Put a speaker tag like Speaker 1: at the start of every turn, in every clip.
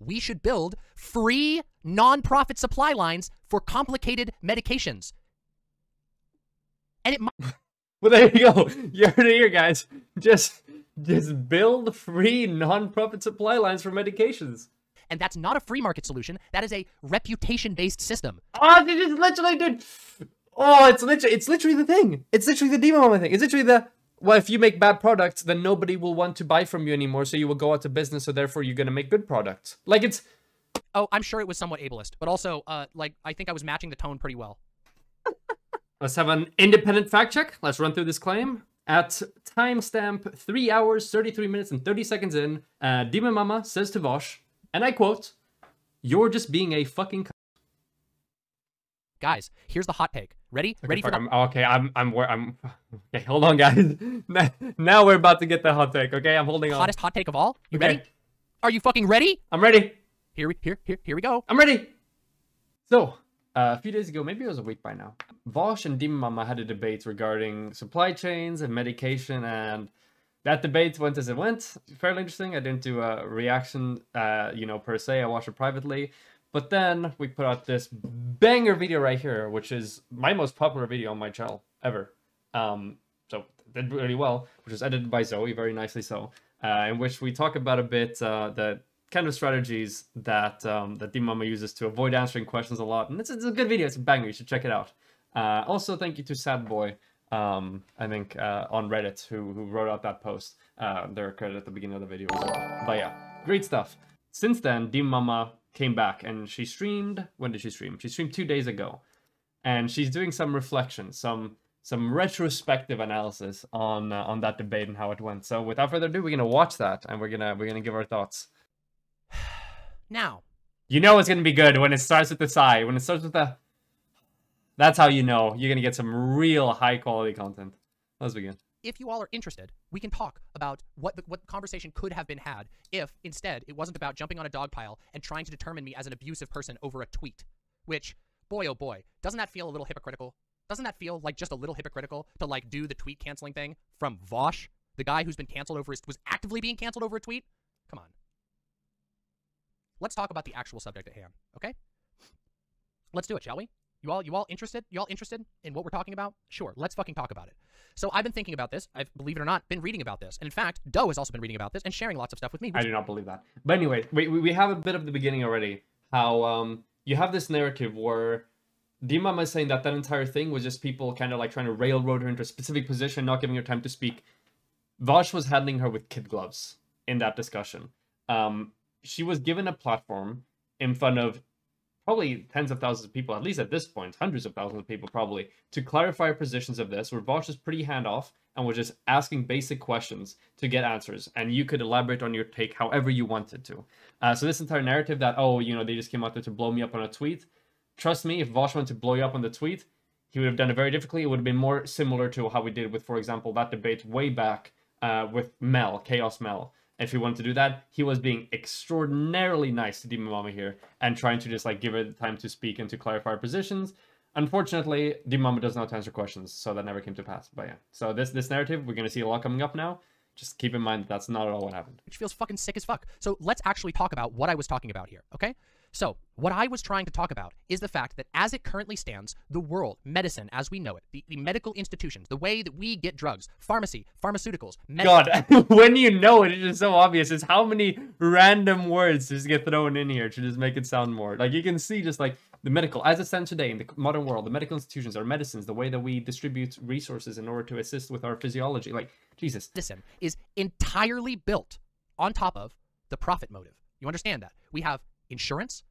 Speaker 1: we should build free non-profit supply lines for complicated medications. And it might
Speaker 2: Well, there you go. You heard it here, guys. Just, just build free non-profit supply lines for medications.
Speaker 1: and that's not a free market solution. That is a reputation-based system.
Speaker 2: Oh, they just literally, dude. Oh, it's literally, it's literally the thing. It's literally the demon mama thing. It's literally the well, if you make bad products, then nobody will want to buy from you anymore, so you will go out of business. So therefore, you're gonna make good products. Like it's
Speaker 1: Oh, I'm sure it was somewhat ableist, but also, uh, like I think I was matching the tone pretty well.
Speaker 2: Let's have an independent fact check. Let's run through this claim. At timestamp 3 hours, 33 minutes, and 30 seconds in, uh, Demon Mama says to Vaush, and I quote, You're just being a fucking. C-"
Speaker 1: Guys, here's the hot take. Ready?
Speaker 2: Okay,
Speaker 1: Ready for the
Speaker 2: I'm, okay, I'm, I'm, I'm. Okay, hold on, guys. Now- we're about to get the hot take. Okay, I'm holding on.
Speaker 1: hottest hot take of all? You
Speaker 2: Okay.
Speaker 1: ready? Are you fucking ready?
Speaker 2: I'm ready.
Speaker 1: Here we here here here we go.
Speaker 2: I'm ready. So, uh, a few days ago, maybe it was a week by now, Vaush and Demon Mama had a debate regarding supply chains and medication, and that debate went as it went. Fairly interesting. I didn't do a reaction, uh, you know, per se. I watched it privately. But then we put out this banger video right here, which is my most popular video on my channel ever. Um, so did really well, which was edited by Zoe, very nicely so, uh, in which we talk about a bit uh, the kind of strategies that um, that Demon Mama uses to avoid answering questions a lot. And it's, it's a good video. It's a banger. You should check it out. Uh, also, thank you to Sad Boy, um, I think, uh, on Reddit, who, who wrote out that post. Uh, they're credited at the beginning of the video as well. But yeah, great stuff. Since then, Demon Mama came back and she streamed. When did she stream? She streamed two days ago. And she's doing some reflection, some some retrospective analysis on uh, on that debate and how it went. So without further ado, we're gonna watch that and we're gonna we're gonna give our thoughts.
Speaker 1: Now,
Speaker 2: You know it's gonna be good when it starts with the sigh. When it starts with the that's how you know you're gonna get some real high quality content. Let's begin.
Speaker 1: If you all are interested, we can talk about what the, what conversation could have been had if instead it wasn't about jumping on a dog pile and trying to determine me as an abusive person over a tweet. Which, boy oh boy, doesn't that feel a little hypocritical? Doesn't that feel like just a little hypocritical to like do the tweet canceling thing from Vaush, the guy who's been canceled over his was actively being canceled over a tweet? Come on. Let's talk about the actual subject at hand, okay? Let's do it, shall we? You all you all interested? You all interested in what we're talking about? Sure, let's fucking talk about it. So I've been thinking about this. I've believe it or not been reading about this. And in fact, Doe has also been reading about this and sharing lots of stuff with me.
Speaker 2: I do not believe that. But anyway, we, we have a bit of the beginning already. How um you have this narrative where Dimama is saying that that entire thing was just people kind of like trying to railroad her into a specific position, not giving her time to speak. Vaush was handling her with kid gloves in that discussion. Um, she was given a platform in front of probably tens of thousands of people, at least at this point, hundreds of thousands of people probably, to clarify positions of this, where Vaush was pretty handoff and was just asking basic questions to get answers, and you could elaborate on your take however you wanted to. Uh, so this entire narrative that, oh, you know, they just came out there to blow me up on a tweet, trust me, if Vaush wanted to blow you up on the tweet, he would have done it very differently. It would have been more similar to how we did with, for example, that debate way back uh, with Mel, Chaos Mel. If he wanted to do that, he was being extraordinarily nice to Demon Mama here and trying to just like give her the time to speak and to clarify her positions. Unfortunately, Demon Mama does not answer questions, so that never came to pass. But yeah, so this this narrative, we're gonna see a lot coming up now. Just keep in mind that that's not at all what happened.
Speaker 1: which feels fucking sick as fuck. So let's actually talk about what I was talking about here, okay? So, what I was trying to talk about is the fact that as it currently stands, the world, medicine as we know it, the, the medical institutions, the way that we get drugs, pharmacy, pharmaceuticals, med-
Speaker 2: God, when you know it, it's just so obvious. Is how many random words just get thrown in here to just make it sound more. Like you can see just like the medical, as it stands today in the modern world, the medical institutions, our medicines, the way that we distribute resources in order to assist with our physiology. Like, Jesus.
Speaker 1: medicine is entirely built on top of the profit motive. You understand that? We have insurance,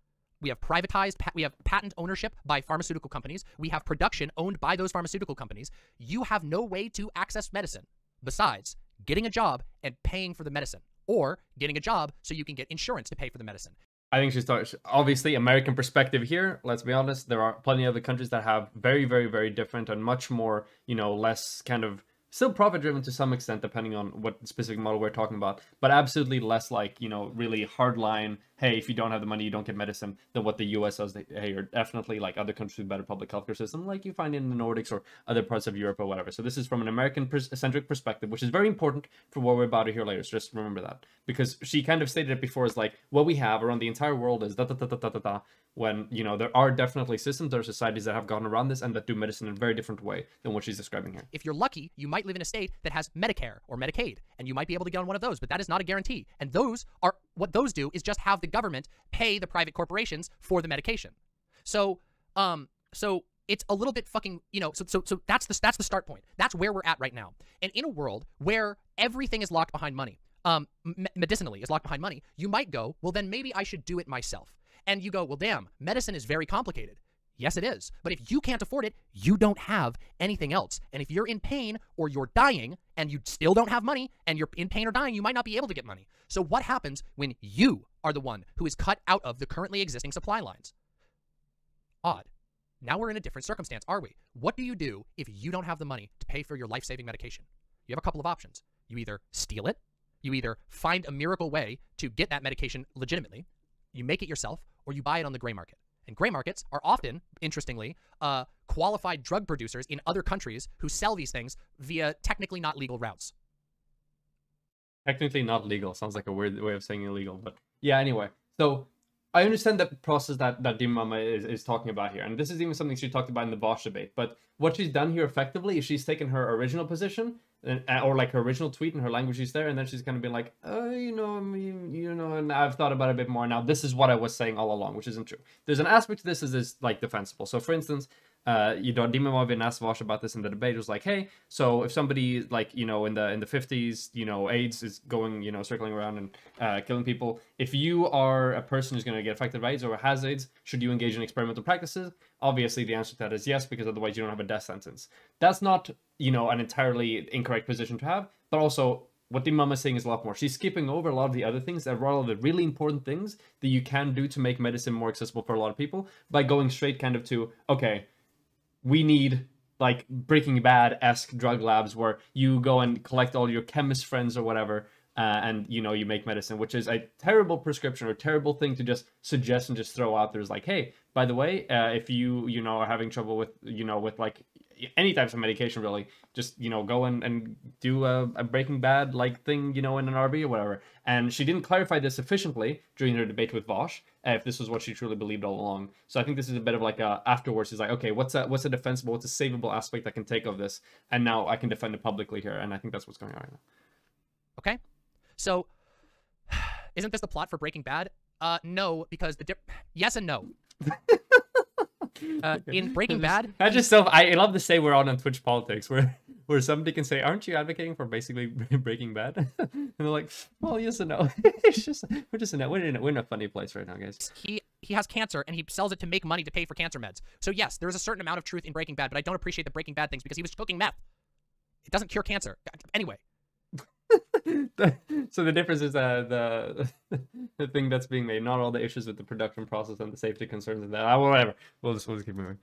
Speaker 1: we have privatized, we have patent ownership by pharmaceutical companies, we have production owned by those pharmaceutical companies. You have no way to access medicine besides getting a job and paying for the medicine, or getting a job so you can get insurance to pay for the medicine.
Speaker 2: I think she's talking, obviously American perspective here. Let's be honest, there are plenty of other countries that have very, very, very different and much more, you know, less kind of still profit driven to some extent depending on what specific model we're talking about but absolutely less like you know really hard line hey if you don't have the money you don't get medicine than what the us does. Hey you're definitely like other countries with better public healthcare system like you find in the nordics or other parts of europe or whatever. So this is from an american centric perspective which is very important for what we're about to hear later so just remember that. Because she kind of stated it before is like what we have around the entire world is da da da da da da, da when you know there are definitely systems there are societies that have gone around this and that do medicine in a very different way than what she's describing here.
Speaker 1: If you're lucky you might live in a state that has medicare or medicaid and you might be able to get on one of those but that is not a guarantee. And those are what those do is just have the government pay the private corporations for the medication. So um so it's a little bit fucking you know so so so that's the that's the start point. That's where we're at right now. And in a world where everything is locked behind money um medicinally is locked behind money you might go well then maybe i should do it myself and you go, well, damn, medicine is very complicated. Yes, it is. But if you can't afford it, you don't have anything else. And if you're in pain or you're dying and you still don't have money and you're in pain or dying, you might not be able to get money. So what happens when you are the one who is cut out of the currently existing supply lines? Odd. Now we're in a different circumstance, are we? What do you do if you don't have the money to pay for your life saving medication? You have a couple of options. You either steal it, you either find a miracle way to get that medication legitimately, you make it yourself, or you buy it on the gray market. And gray markets are often, interestingly, uh, qualified drug producers in other countries who sell these things via technically not legal routes.
Speaker 2: Technically not legal. Sounds like a weird way of saying illegal, but yeah, anyway. So I understand the process that, that Dimama is, is talking about here. And this is even something she talked about in the Vaush debate. But what she's done here effectively is she's taken her original position or like her original tweet and her language is there and then she's kind of been like oh you know you, you know and i've thought about it a bit more now. This is what i was saying all along which isn't true. There's an aspect to this is is like defensible. So for instance uh, you know, Dima Marvin asked about this in the debate. It was like, hey, so if somebody like you know in the in the fifties, you know, AIDS is going, you know, circling around and uh, killing people. If you are a person who's going to get affected by AIDS or has AIDS, should you engage in experimental practices? Obviously, the answer to that is yes, because otherwise you don't have a death sentence. That's not you know an entirely incorrect position to have, but also what the is saying is a lot more. She's skipping over a lot of the other things that are all the really important things that you can do to make medicine more accessible for a lot of people by going straight kind of to okay we need like Breaking Bad esque drug labs where you go and collect all your chemist friends or whatever, uh, and you know you make medicine, which is a terrible prescription or terrible thing to just suggest and just throw out there. Is like, hey, by the way, uh, if you you know are having trouble with you know with like any types of medication really. Just you know go and, and do a, a breaking bad like thing you know in an rv or whatever. And she didn't clarify this sufficiently during her debate with Vaush uh, if this was what she truly believed all along. So i think this is a bit of like a afterwards she's like okay what's a what's a defensible what's a savable aspect i can take of this? And now i can defend it publicly here. And i think that's what's going on right now.
Speaker 1: Okay. So isn't this the plot for breaking bad? Uh no because the dip yes and no uh, in Breaking Bad.
Speaker 2: I just so I love to say we're on on Twitch politics where where somebody can say, "Aren't you advocating for basically Breaking Bad?" and they're like, "Well, yes and no." it's just we're just in a, we're in a, we're in a funny place right now, guys.
Speaker 1: He he has cancer and he sells it to make money to pay for cancer meds. So yes, there is a certain amount of truth in Breaking Bad, but I don't appreciate the Breaking Bad things because he was cooking meth. It doesn't cure cancer. Anyway,
Speaker 2: so the difference is uh, the the thing that's being made, not all the issues with the production process and the safety concerns and that. Uh, whatever. We'll just we'll just keep moving.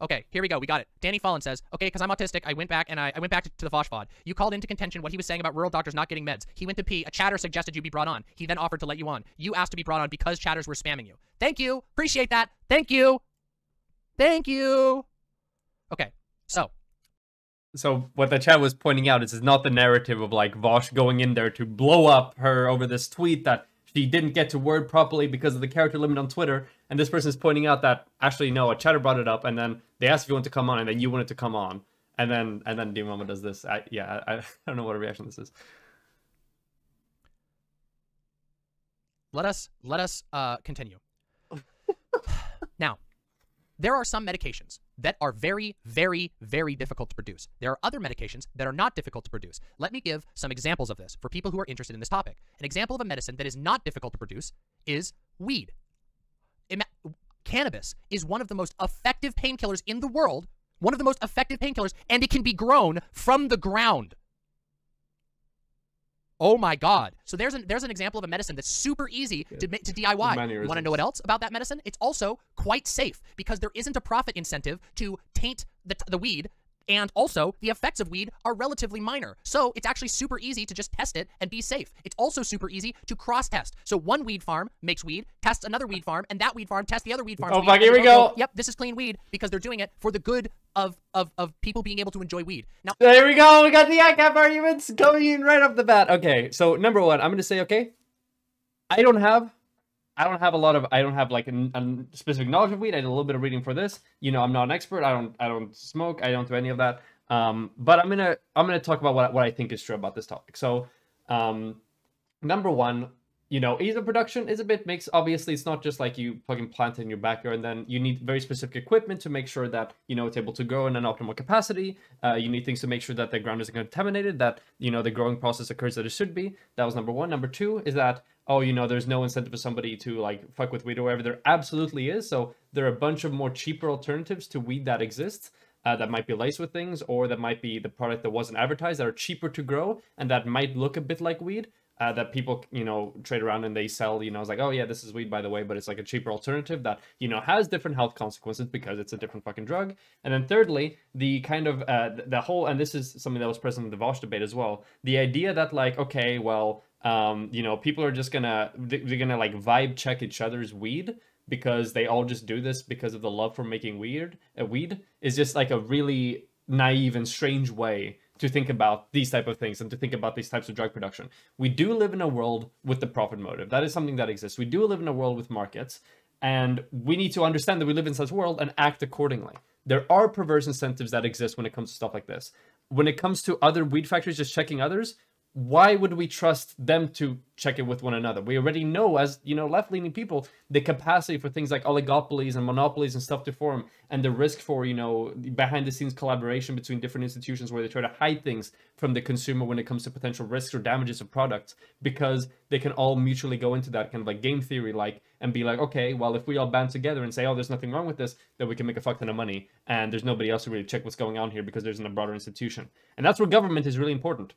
Speaker 1: Okay, here we go. We got it. Danny Fallen says, okay, because I'm autistic, I went back and I, I went back to, to the VOD. You called into contention what he was saying about rural doctors not getting meds. He went to pee. A chatter suggested you be brought on. He then offered to let you on. You asked to be brought on because chatters were spamming you. Thank you. Appreciate that. Thank you. Thank you. Okay, so
Speaker 2: so what the chat was pointing out is it's not the narrative of like Vaush going in there to blow up her over this tweet that she didn't get to word properly because of the character limit on Twitter. And this person is pointing out that actually no, a chatter brought it up, and then they asked if you want to come on, and then you wanted to come on, and then and then Dimama does this. I, yeah, I, I don't know what a reaction this is.
Speaker 1: Let us let us uh, continue. now, there are some medications that are very, very, very difficult to produce. There are other medications that are not difficult to produce. Let me give some examples of this for people who are interested in this topic. An example of a medicine that is not difficult to produce is weed. Ima cannabis is one of the most effective painkillers in the world, one of the most effective painkillers, and it can be grown from the ground. Oh my God. So there's an, there's an example of a medicine that's super easy to, to DIY. You want to know what else about that medicine? It's also quite safe because there isn't a profit incentive to taint the, the weed And also, the effects of weed are relatively minor. So it's actually super easy to just test it and be safe. It's also super easy to cross test. So one weed farm makes weed, tests another weed farm, and that weed farm tests the other weed farm.
Speaker 2: Oh, fuck, here we go.
Speaker 1: Yep, this is clean weed because they're doing it for the good of, of, of people being able to enjoy weed. Now,
Speaker 2: There we go. We got the ANCAP arguments going in right off the bat. Okay, so number one, I'm gonna say okay. I don't have, I don't have a lot of, I don't have like a, a specific knowledge of weed. I did a little bit of reading for this. You know, I'm not an expert. I don't, I don't smoke. I don't do any of that. Um, but I'm gonna, I'm gonna talk about what what I think is true about this topic. So, um, number one, you know, ease of production is a bit mixed. Obviously, it's not just like you fucking plant in your backyard, and then you need very specific equipment to make sure that you know it's able to grow in an optimal capacity. Uh, you need things to make sure that the ground isn't contaminated, that you know the growing process occurs that it should be. That was number one. Number two is that oh, you know, there's no incentive for somebody to like fuck with weed or whatever. There absolutely is. So there are a bunch of more cheaper alternatives to weed that exist. Uh, that might be laced with things, or that might be the product that wasn't advertised that are cheaper to grow and that might look a bit like weed, uh, that people you know trade around and they sell you know it's like oh yeah this is weed by the way but it's like a cheaper alternative that you know has different health consequences because it's a different fucking drug. And then thirdly the kind of uh, the whole and this is something that was present in the Vaush debate as well the idea that like okay well um you know people are just gonna they're gonna like vibe check each other's weed because they all just do this because of the love for making weird uh, weed is just like a really naive and strange way to think about these type of things and to think about these types of drug production. We do live in a world with the profit motive. That is something that exists. We do live in a world with markets, and we need to understand that we live in such a world and act accordingly. There are perverse incentives that exist when it comes to stuff like this. When it comes to other weed factories just checking others, why would we trust them to check it with one another? We already know, as you know, left-leaning people, the capacity for things like oligopolies and monopolies and stuff to form, and the risk for you know behind-the-scenes collaboration between different institutions where they try to hide things from the consumer when it comes to potential risks or damages of products, because they can all mutually go into that kind of like game theory, like and be like, okay, well, if we all band together and say, oh, there's nothing wrong with this, then we can make a fuck ton of money, and there's nobody else to really check what's going on here because there's a broader institution, and that's where government is really important.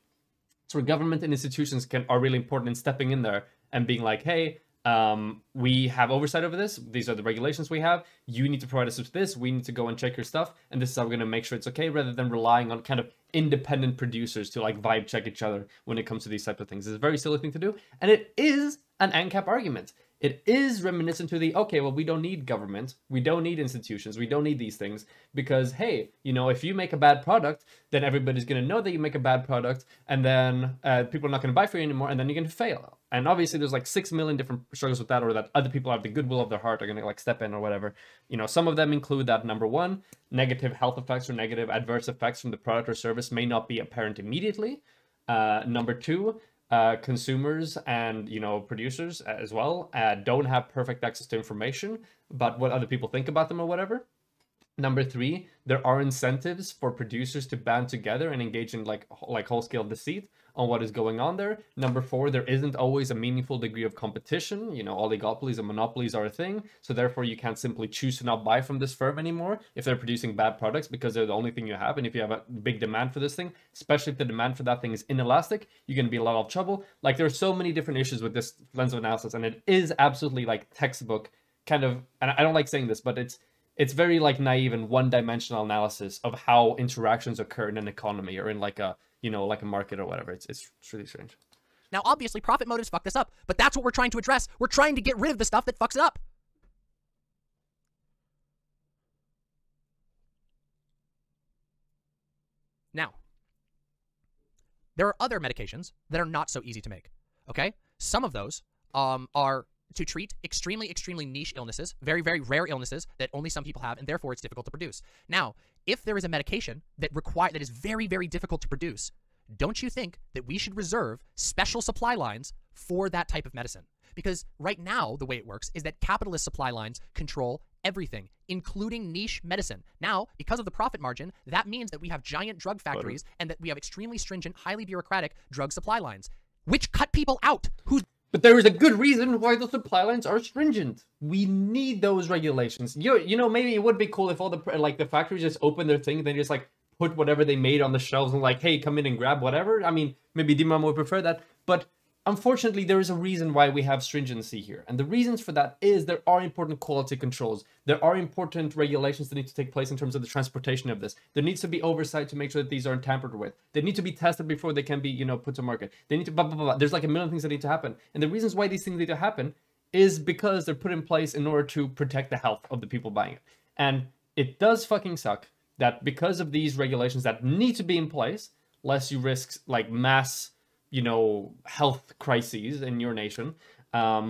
Speaker 2: So government and institutions can are really important in stepping in there and being like, hey, um, we have oversight over this. These are the regulations we have. You need to provide us with this. We need to go and check your stuff, and this is how we're gonna make sure it's okay, rather than relying on kind of independent producers to like vibe check each other when it comes to these types of things. It's a very silly thing to do, and it is an ANCAP argument. It is reminiscent to the okay, well, we don't need government, we don't need institutions, we don't need these things because hey, you know, if you make a bad product, then everybody's gonna know that you make a bad product, and then uh, people are not gonna buy for you anymore, and then you're gonna fail. And obviously, there's like six million different struggles with that, or that other people have the goodwill of their heart are gonna like step in or whatever. You know, some of them include that number one, negative health effects or negative adverse effects from the product or service may not be apparent immediately. Uh, number two, uh, consumers and you know producers as well uh, don't have perfect access to information about what other people think about them or whatever number three there are incentives for producers to band together and engage in like like whole scale deceit on what is going on there. Number four there isn't always a meaningful degree of competition. You know oligopolies and monopolies are a thing so therefore you can't simply choose to not buy from this firm anymore if they're producing bad products because they're the only thing you have and if you have a big demand for this thing especially if the demand for that thing is inelastic you're going to be in a lot of trouble. Like there's so many different issues with this lens of analysis and it is absolutely like textbook kind of and i don't like saying this but it's it's very like naive and one-dimensional analysis of how interactions occur in an economy or in like a you know like a market or whatever it's it's, it's really strange
Speaker 1: Now, obviously, profit motives fuck this up, but that's what we're trying to address. We're trying to get rid of the stuff that fucks it up. Now, there are other medications that are not so easy to make. Okay, some of those um, are to treat extremely, extremely niche illnesses, very, very rare illnesses that only some people have, and therefore it's difficult to produce. Now, if there is a medication that require that is very, very difficult to produce, don't you think that we should reserve special supply lines for that type of medicine? Because right now, the way it works is that capitalist supply lines control everything, including niche medicine. Now, because of the profit margin, that means that we have giant drug factories and that we have extremely stringent, highly bureaucratic drug supply lines, which cut people out whose
Speaker 2: But there is a good reason why the supply lines are stringent. We need those regulations. You you know maybe it would be cool if all the like the factories just open their thing and they just like put whatever they made on the shelves and like hey come in and grab whatever. I mean maybe Dimam would prefer that, but unfortunately, there is a reason why we have stringency here. And the reasons for that is there are important quality controls. There are important regulations that need to take place in terms of the transportation of this. There needs to be oversight to make sure that these aren't tampered with. They need to be tested before they can be, you know, put to market. They need to blah, blah, blah. There's like a million things that need to happen. And the reasons why these things need to happen is because they're put in place in order to protect the health of the people buying it. And it does fucking suck that because of these regulations that need to be in place, less you risk like mass you know health crises in your nation um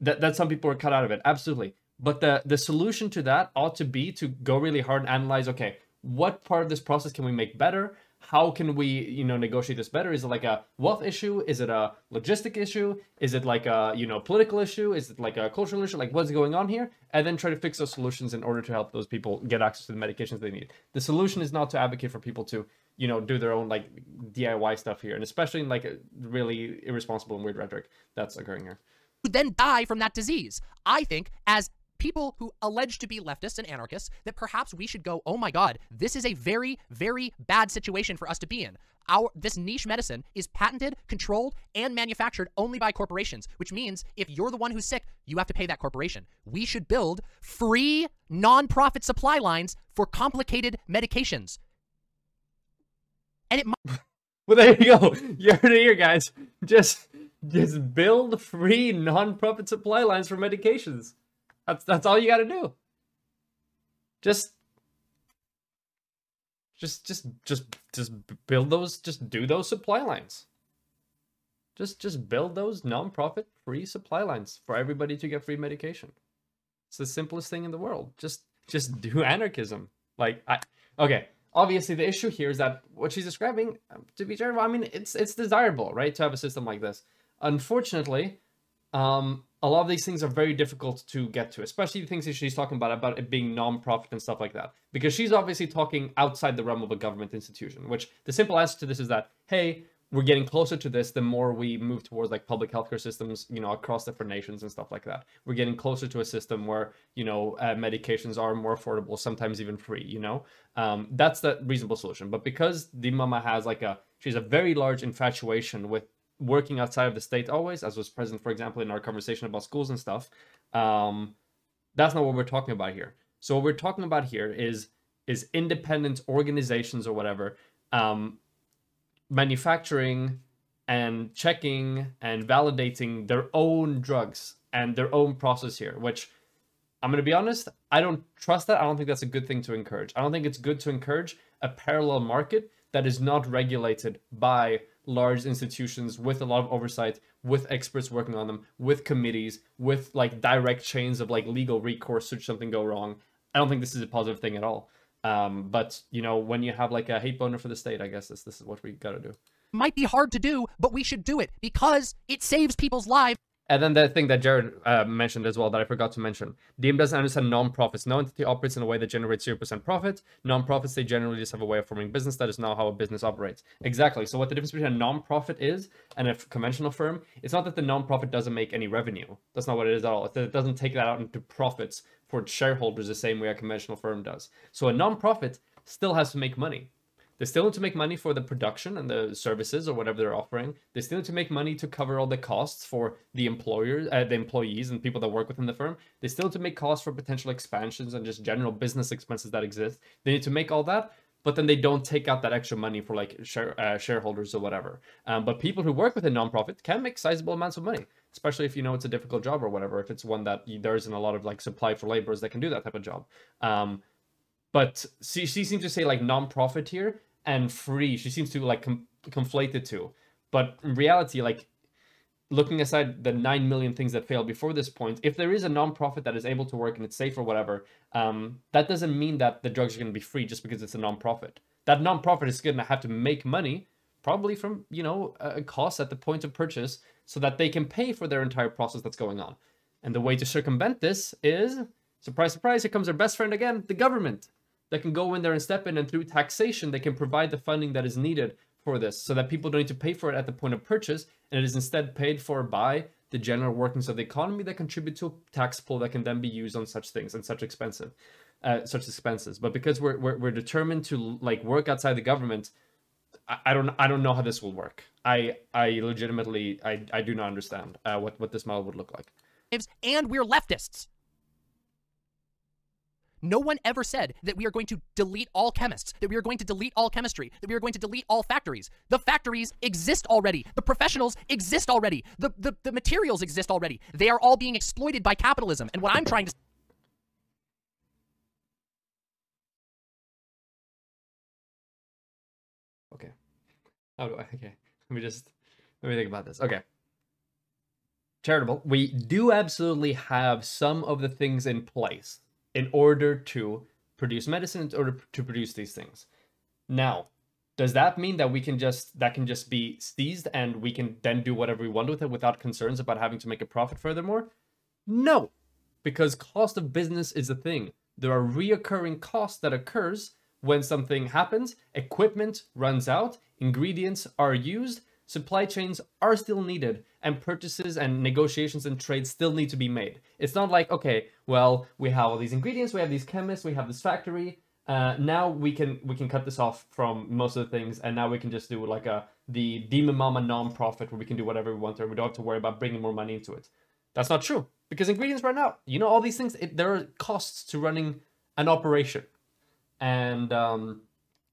Speaker 2: that that some people are cut out of it. Absolutely. But the the solution to that ought to be to go really hard and analyze okay what part of this process can we make better how can we you know negotiate this better? Is it like a wealth issue? Is it a logistic issue? Is it like a you know political issue? Is it like a cultural issue? Like what's going on here? And then try to fix those solutions in order to help those people get access to the medications they need. The solution is not to advocate for people to you know do their own like DIY stuff here, and especially in like really irresponsible and weird rhetoric that's occurring here.
Speaker 1: Who then die from that disease? I think as people who allege to be leftists and anarchists that perhaps we should go, oh my god, this is a very, very bad situation for us to be in. Our this niche medicine is patented, controlled, and manufactured only by corporations, which means if you're the one who's sick, you have to pay that corporation. We should build free non-profit supply lines for complicated medications. And it might.
Speaker 2: well, there you go. Heard it here, guys. Just, just build free non-profit supply lines for medications. That's that's all you got to do. Just, just, just, just, just build those. Just do those supply lines. Just, just build those non-profit free supply lines for everybody to get free medication. It's the simplest thing in the world. Just, just do anarchism. Like I, okay obviously the issue here is that what she's describing um, to be fair i mean it's it's desirable right to have a system like this unfortunately um a lot of these things are very difficult to get to especially the things that she's talking about about it being non-profit and stuff like that. Because she's obviously talking outside the realm of a government institution which the simple answer to this is that hey we're getting closer to this the more we move towards like public healthcare systems you know across different nations and stuff like that. We're getting closer to a system where you know uh, medications are more affordable sometimes even free you know? Um, that's the reasonable solution. But because the mama has like a she's a very large infatuation with working outside of the state always as was present for example in our conversation about schools and stuff um, that's not what we're talking about here so what we're talking about here is is independent organizations or whatever um, manufacturing and checking and validating their own drugs and their own process here, which I'm going to be honest, I don't trust that. I don't think that's a good thing to encourage. I don't think it's good to encourage a parallel market that is not regulated by large institutions with a lot of oversight, with experts working on them, with committees, with like direct chains of like legal recourse should something go wrong. I don't think this is a positive thing at all. Um, but you know, when you have like a hate boner for the state, I guess this this is what we gotta do.
Speaker 1: Might be hard to do, but we should do it because it saves people's lives.
Speaker 2: And then the thing that Jared uh, mentioned as well that I forgot to mention. Diem doesn't understand non-profits. No entity operates in a way that generates 0% profit. Non-profits, they generally just have a way of forming business. That is not how a business operates. Exactly. So what the difference between a non-profit is and a conventional firm, it's not that the non-profit doesn't make any revenue. That's not what it is at all. It's that it doesn't take that out into profits for shareholders the same way a conventional firm does. So a non-profit still has to make money. They still need to make money for the production and the services or whatever they're offering. They still need to make money to cover all the costs for the employers, uh, the employees, and people that work within the firm. They still need to make costs for potential expansions and just general business expenses that exist. They need to make all that, but then they don't take out that extra money for like share, uh, shareholders or whatever. Um, but people who work with a nonprofit can make sizable amounts of money, especially if you know it's a difficult job or whatever. If it's one that there isn't a lot of like supply for laborers that can do that type of job. Um, but she, she seems to say like non-profit here and free. She seems to like com- conflate the two. But in reality, like looking aside the 9 million things that failed before this point, if there is a non-profit that is able to work and it's safe or whatever, um, that doesn't mean that the drugs are going to be free just because it's a non-profit. That non-profit is going to have to make money, probably from, you know, a cost at the point of purchase so that they can pay for their entire process that's going on. And the way to circumvent this is, surprise, surprise, here comes our best friend again, the government that can go in there and step in and through taxation they can provide the funding that is needed for this so that people don't need to pay for it at the point of purchase and it is instead paid for by the general workings of the economy that contribute to a tax pool that can then be used on such things and such expensive uh, such expenses but because we're, we're, we're determined to like work outside the government I, I don't I don't know how this will work. I I legitimately I I do not understand uh, what what this model would look like.
Speaker 1: And we're leftists. No one ever said that we are going to delete all chemists, that we are going to delete all chemistry, that we are going to delete all factories. The factories exist already. The professionals exist already. The, the, the materials exist already. They are all being exploited by capitalism. And what I'm trying to
Speaker 2: Okay. How do I? Okay. Let me just let me think about this. Okay. Charitable. We do absolutely have some of the things in place in order to produce medicine, in order to produce these things. Now, does that mean that we can just that can just be seized and we can then do whatever we want with it without concerns about having to make a profit furthermore? No, because cost of business is a thing. There are reoccurring costs that occurs when something happens, equipment runs out, ingredients are used, supply chains are still needed, and purchases and negotiations and trades still need to be made. It's not like, okay, well, we have all these ingredients, we have these chemists, we have this factory. Uh, now we can we can cut this off from most of the things, and now we can just do like a the Demon Mama non-profit where we can do whatever we want, and we don't have to worry about bringing more money into it. That's not true because ingredients run out. You know all these things. It, there are costs to running an operation, and um,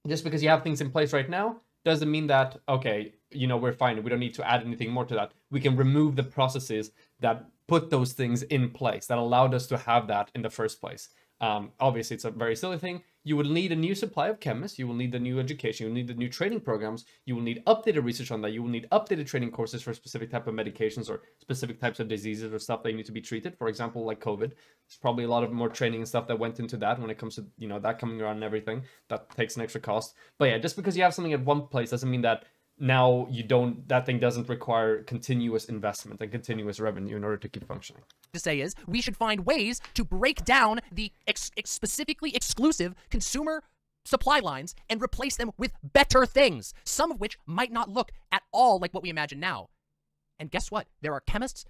Speaker 2: just because you have things in place right now doesn't mean that okay you know we're fine we don't need to add anything more to that. We can remove the processes that put those things in place that allowed us to have that in the first place. Um, obviously it's a very silly thing. You will need a new supply of chemists you will need the new education you will need the new training programs you will need updated research on that you will need updated training courses for specific type of medications or specific types of diseases or stuff that need to be treated. For example like covid there's probably a lot of more training and stuff that went into that when it comes to you know that coming around and everything that takes an extra cost. But yeah just because you have something at one place doesn't mean that now you don't that thing doesn't require continuous investment and continuous revenue in order to keep functioning
Speaker 1: to say is we should find ways to break down the ex ex specifically exclusive consumer supply lines and replace them with better things, some of which might not look at all like what we imagine now. And guess what? There are chemists,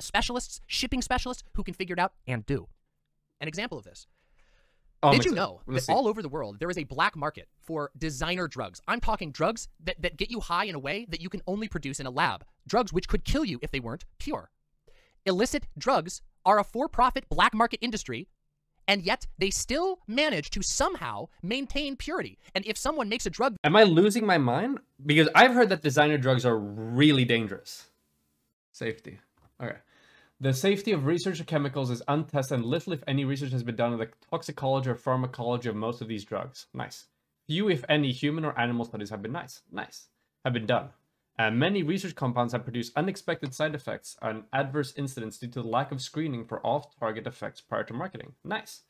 Speaker 1: specialists, shipping specialists who can figure it out and do. An example of this
Speaker 2: Oh,
Speaker 1: Did you know that
Speaker 2: see.
Speaker 1: all over the world there is a black market for designer drugs? I'm talking drugs that, that get you high in a way that you can only produce in a lab. Drugs which could kill you if they weren't pure. Illicit drugs are a for profit black market industry, and yet they still manage to somehow maintain purity. And if someone makes a drug
Speaker 2: Am I losing my mind? Because I've heard that designer drugs are really dangerous. Safety. Okay. The safety of research chemicals is untested and little, if any, research has been done on the toxicology or pharmacology of most of these drugs. Nice. Few, if any, human or animal studies have been nice. Nice. Have been done. Uh, many research compounds have produced unexpected side effects and adverse incidents due to the lack of screening for off-target effects prior to marketing. Nice.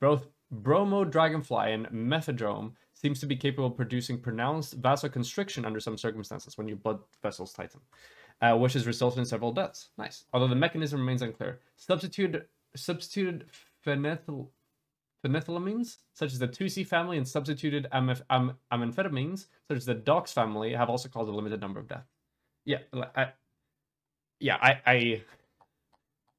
Speaker 2: Both bromo dragonfly and mephedrone seems to be capable of producing pronounced vasoconstriction under some circumstances when your blood vessels tighten, uh, which has resulted in several deaths. Nice. Although the mechanism remains unclear. Substituted substituted phenyl phenethylamines, such as the 2C family, and substituted amif- am- amphetamines, such as the DOX family, have also caused a limited number of deaths. Yeah, I, yeah, I, I,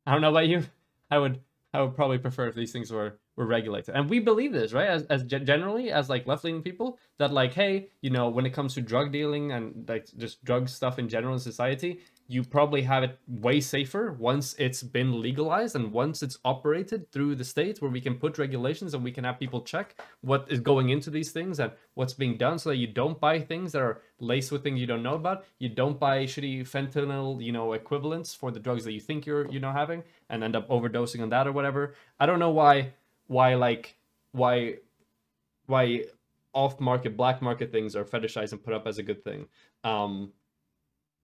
Speaker 2: I don't know about you. I would, I would probably prefer if these things were were regulated, and we believe this, right? As as generally as like left leaning people, that like, hey, you know, when it comes to drug dealing and like just drug stuff in general in society, you probably have it way safer once it's been legalized and once it's operated through the state where we can put regulations and we can have people check what is going into these things and what's being done so that you don't buy things that are laced with things you don't know about. You don't buy shitty fentanyl you know equivalents for the drugs that you think you're you know having and end up overdosing on that or whatever. I don't know why why like why why off market black market things are fetishized and put up as a good thing. Um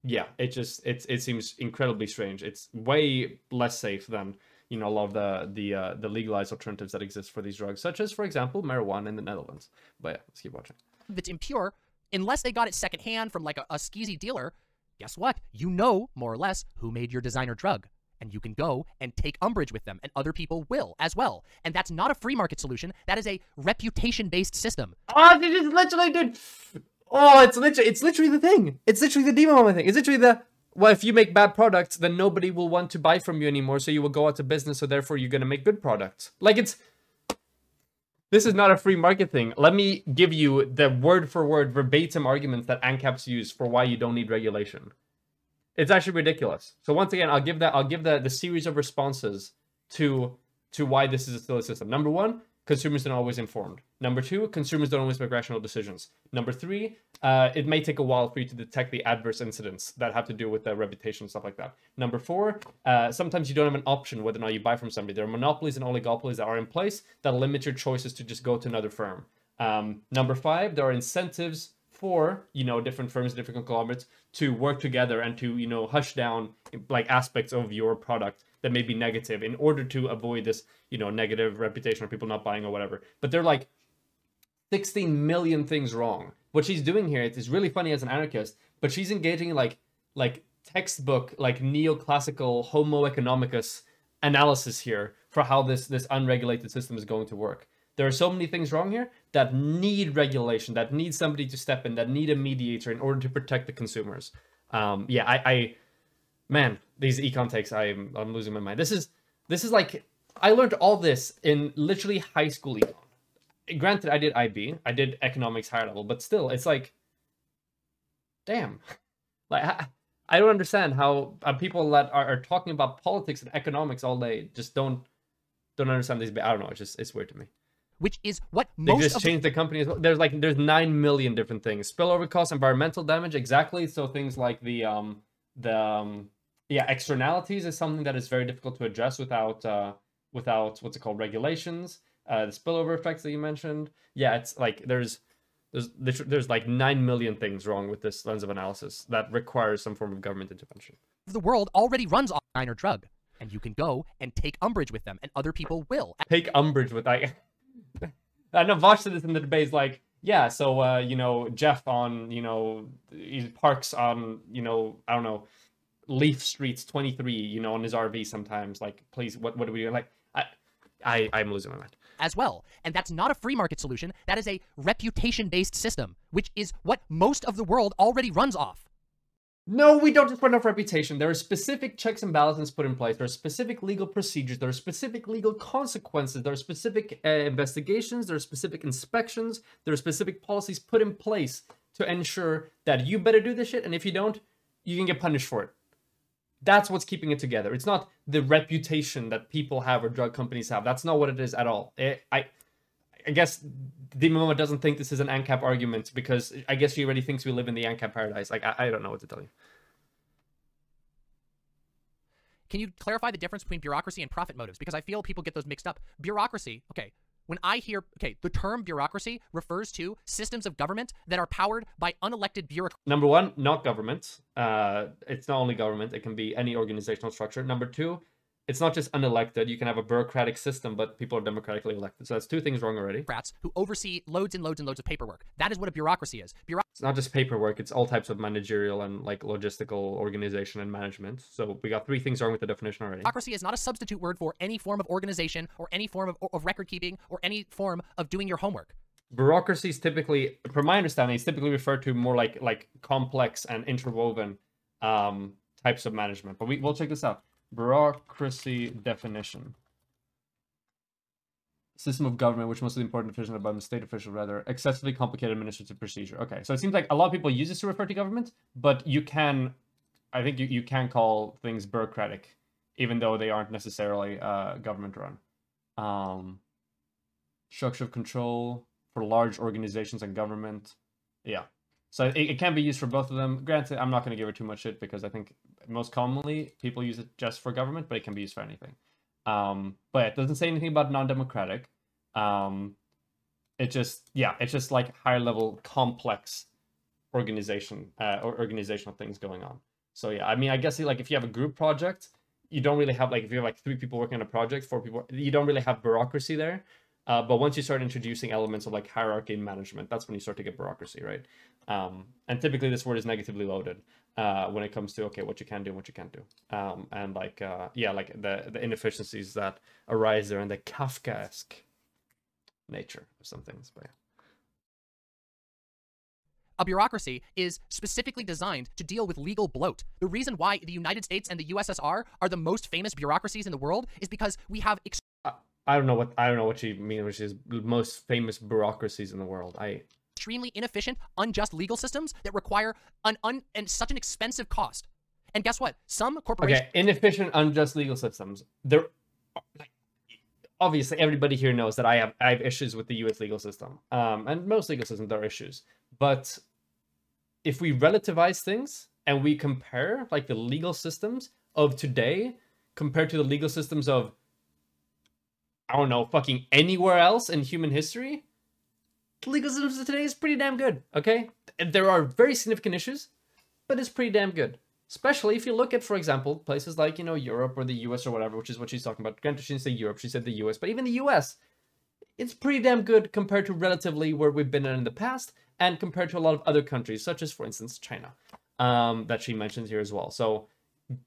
Speaker 2: yeah it just it's it seems incredibly strange it's way less safe than you know a lot of the the uh, the legalized alternatives that exist for these drugs such as for example marijuana in the netherlands but yeah let's keep watching
Speaker 1: If it's impure, unless they got it secondhand from like a, a skeezy dealer, guess what? You know more or less who made your designer drug. And you can go and take umbrage with them, and other people will as well. And that's not a free market solution. That is a reputation based system.
Speaker 2: oh they just literally dude oh it's literally it's literally the thing it's literally the demon mama thing it's literally the well if you make bad products then nobody will want to buy from you anymore so you will go out of business so therefore you're going to make good products like it's this is not a free market thing. Let me give you the word for word verbatim arguments that ANCAPs use for why you don't need regulation. It's actually ridiculous. So once again, I'll give that I'll give the, the series of responses to to why this is still a system. Number one, consumers are not always informed. Number two, consumers don't always make rational decisions. Number three, uh, it may take a while for you to detect the adverse incidents that have to do with their reputation and stuff like that. Number four, uh, sometimes you don't have an option whether or not you buy from somebody. There are monopolies and oligopolies that are in place that limit your choices to just go to another firm. Um, number five, there are incentives for you know different firms, different conglomerates to work together and to you know hush down like aspects of your product that may be negative in order to avoid this, you know, negative reputation or people not buying or whatever. But they're like 16 million things wrong. What she's doing here is really funny as an anarchist, but she's engaging in like like textbook like neoclassical homo economicus analysis here for how this this unregulated system is going to work. There are so many things wrong here that need regulation, that need somebody to step in, that need a mediator in order to protect the consumers. Um, yeah, I, I man, these econ takes, I'm I'm losing my mind. This is this is like I learned all this in literally high school econ. Granted, I did IB, I did economics higher level, but still, it's like, damn, like I, I don't understand how uh, people that are, are talking about politics and economics all day just don't don't understand these. I don't know. It's just it's weird to me
Speaker 1: which is what
Speaker 2: they
Speaker 1: most
Speaker 2: just changed the company well. There's like there's nine million different things. Spillover costs, environmental damage, exactly. So things like the um the um, yeah externalities is something that is very difficult to address without uh without what's it called regulations. Uh, the spillover effects that you mentioned. Yeah, it's like there's there's there's like nine million things wrong with this lens of analysis that requires some form of government intervention.
Speaker 1: the world already runs off minor drug, and you can go and take umbrage with them, and other people will.
Speaker 2: take umbrage with I. I know Vaush said this in the debate. debates, like, yeah, so uh, you know, Jeff on, you know, he parks on, you know, I don't know, Leaf Streets 23, you know, on his RV sometimes. Like, please, what what do we do? Like, I, I, I'm losing my mind.
Speaker 1: as well. And that's not a free market solution. That is a reputation based system, which is what most of the world already runs off.
Speaker 2: No, we don't just run off reputation. There are specific checks and balances put in place. There are specific legal procedures. There are specific legal consequences. There are specific uh, investigations. There are specific inspections. There are specific policies put in place to ensure that you better do this shit. And if you don't, you can get punished for it. That's what's keeping it together. It's not the reputation that people have or drug companies have. That's not what it is at all. It, I, I guess Dimoma doesn't think this is an ANCAP argument because I guess she already thinks we live in the ANCAP paradise. Like, I, I don't know what to tell you.
Speaker 1: Can you clarify the difference between bureaucracy and profit motives? Because I feel people get those mixed up. Bureaucracy, okay, when I hear, okay, the term bureaucracy refers to systems of government that are powered by unelected bureaucrats.
Speaker 2: Number one, not government. Uh, it's not only government, it can be any organizational structure. Number two, it's not just unelected. You can have a bureaucratic system, but people are democratically elected. So that's two things wrong already.
Speaker 1: who oversee loads and loads and loads of paperwork. That is what a bureaucracy is. Bureaucracy
Speaker 2: It's not just paperwork, it's all types of managerial and like logistical organization and management. So we got three things wrong with the definition already.
Speaker 1: Bureaucracy is not a substitute word for any form of organization or any form of, of record keeping or any form of doing your homework.
Speaker 2: Bureaucracy is typically, from my understanding, is typically referred to more like like complex and interwoven um, types of management. But we, we'll check this out. Bureaucracy definition. System of government, which most of the important about the state official, rather excessively complicated administrative procedure. Okay, so it seems like a lot of people use this to refer to government, but you can, I think you, you can call things bureaucratic, even though they aren't necessarily uh, government run. Um, structure of control for large organizations and government. Yeah. So it, it can be used for both of them. Granted, I'm not going to give it too much shit because I think most commonly people use it just for government, but it can be used for anything. Um, but it doesn't say anything about non-democratic. Um, it just yeah, it's just like higher level complex organization uh, or organizational things going on. So yeah, I mean, I guess like if you have a group project, you don't really have like if you have like three people working on a project, four people, you don't really have bureaucracy there. Uh, but once you start introducing elements of like hierarchy and management, that's when you start to get bureaucracy, right? Um, and typically this word is negatively loaded uh, when it comes to okay, what you can do and what you can't do, um, and like uh, yeah, like the the inefficiencies that arise there and the Kafkaesque nature of some things. But yeah.
Speaker 1: A bureaucracy is specifically designed to deal with legal bloat. The reason why the United States and the USSR are the most famous bureaucracies in the world is because we have ex-
Speaker 2: I don't know what I don't know what she means, which is most famous bureaucracies in the world. I
Speaker 1: extremely inefficient, unjust legal systems that require an un and such an expensive cost. And guess what? Some corporations.
Speaker 2: Okay, inefficient, unjust legal systems. There, obviously, everybody here knows that I have I have issues with the U.S. legal system. Um, and most legal systems are issues. But if we relativize things and we compare like the legal systems of today compared to the legal systems of I don't know, fucking anywhere else in human history, the legal systems of today is pretty damn good. Okay, there are very significant issues, but it's pretty damn good. Especially if you look at, for example, places like you know Europe or the US or whatever, which is what she's talking about. Granted, she didn't say Europe; she said the US. But even the US, it's pretty damn good compared to relatively where we've been in the past, and compared to a lot of other countries, such as, for instance, China, um, that she mentions here as well. So,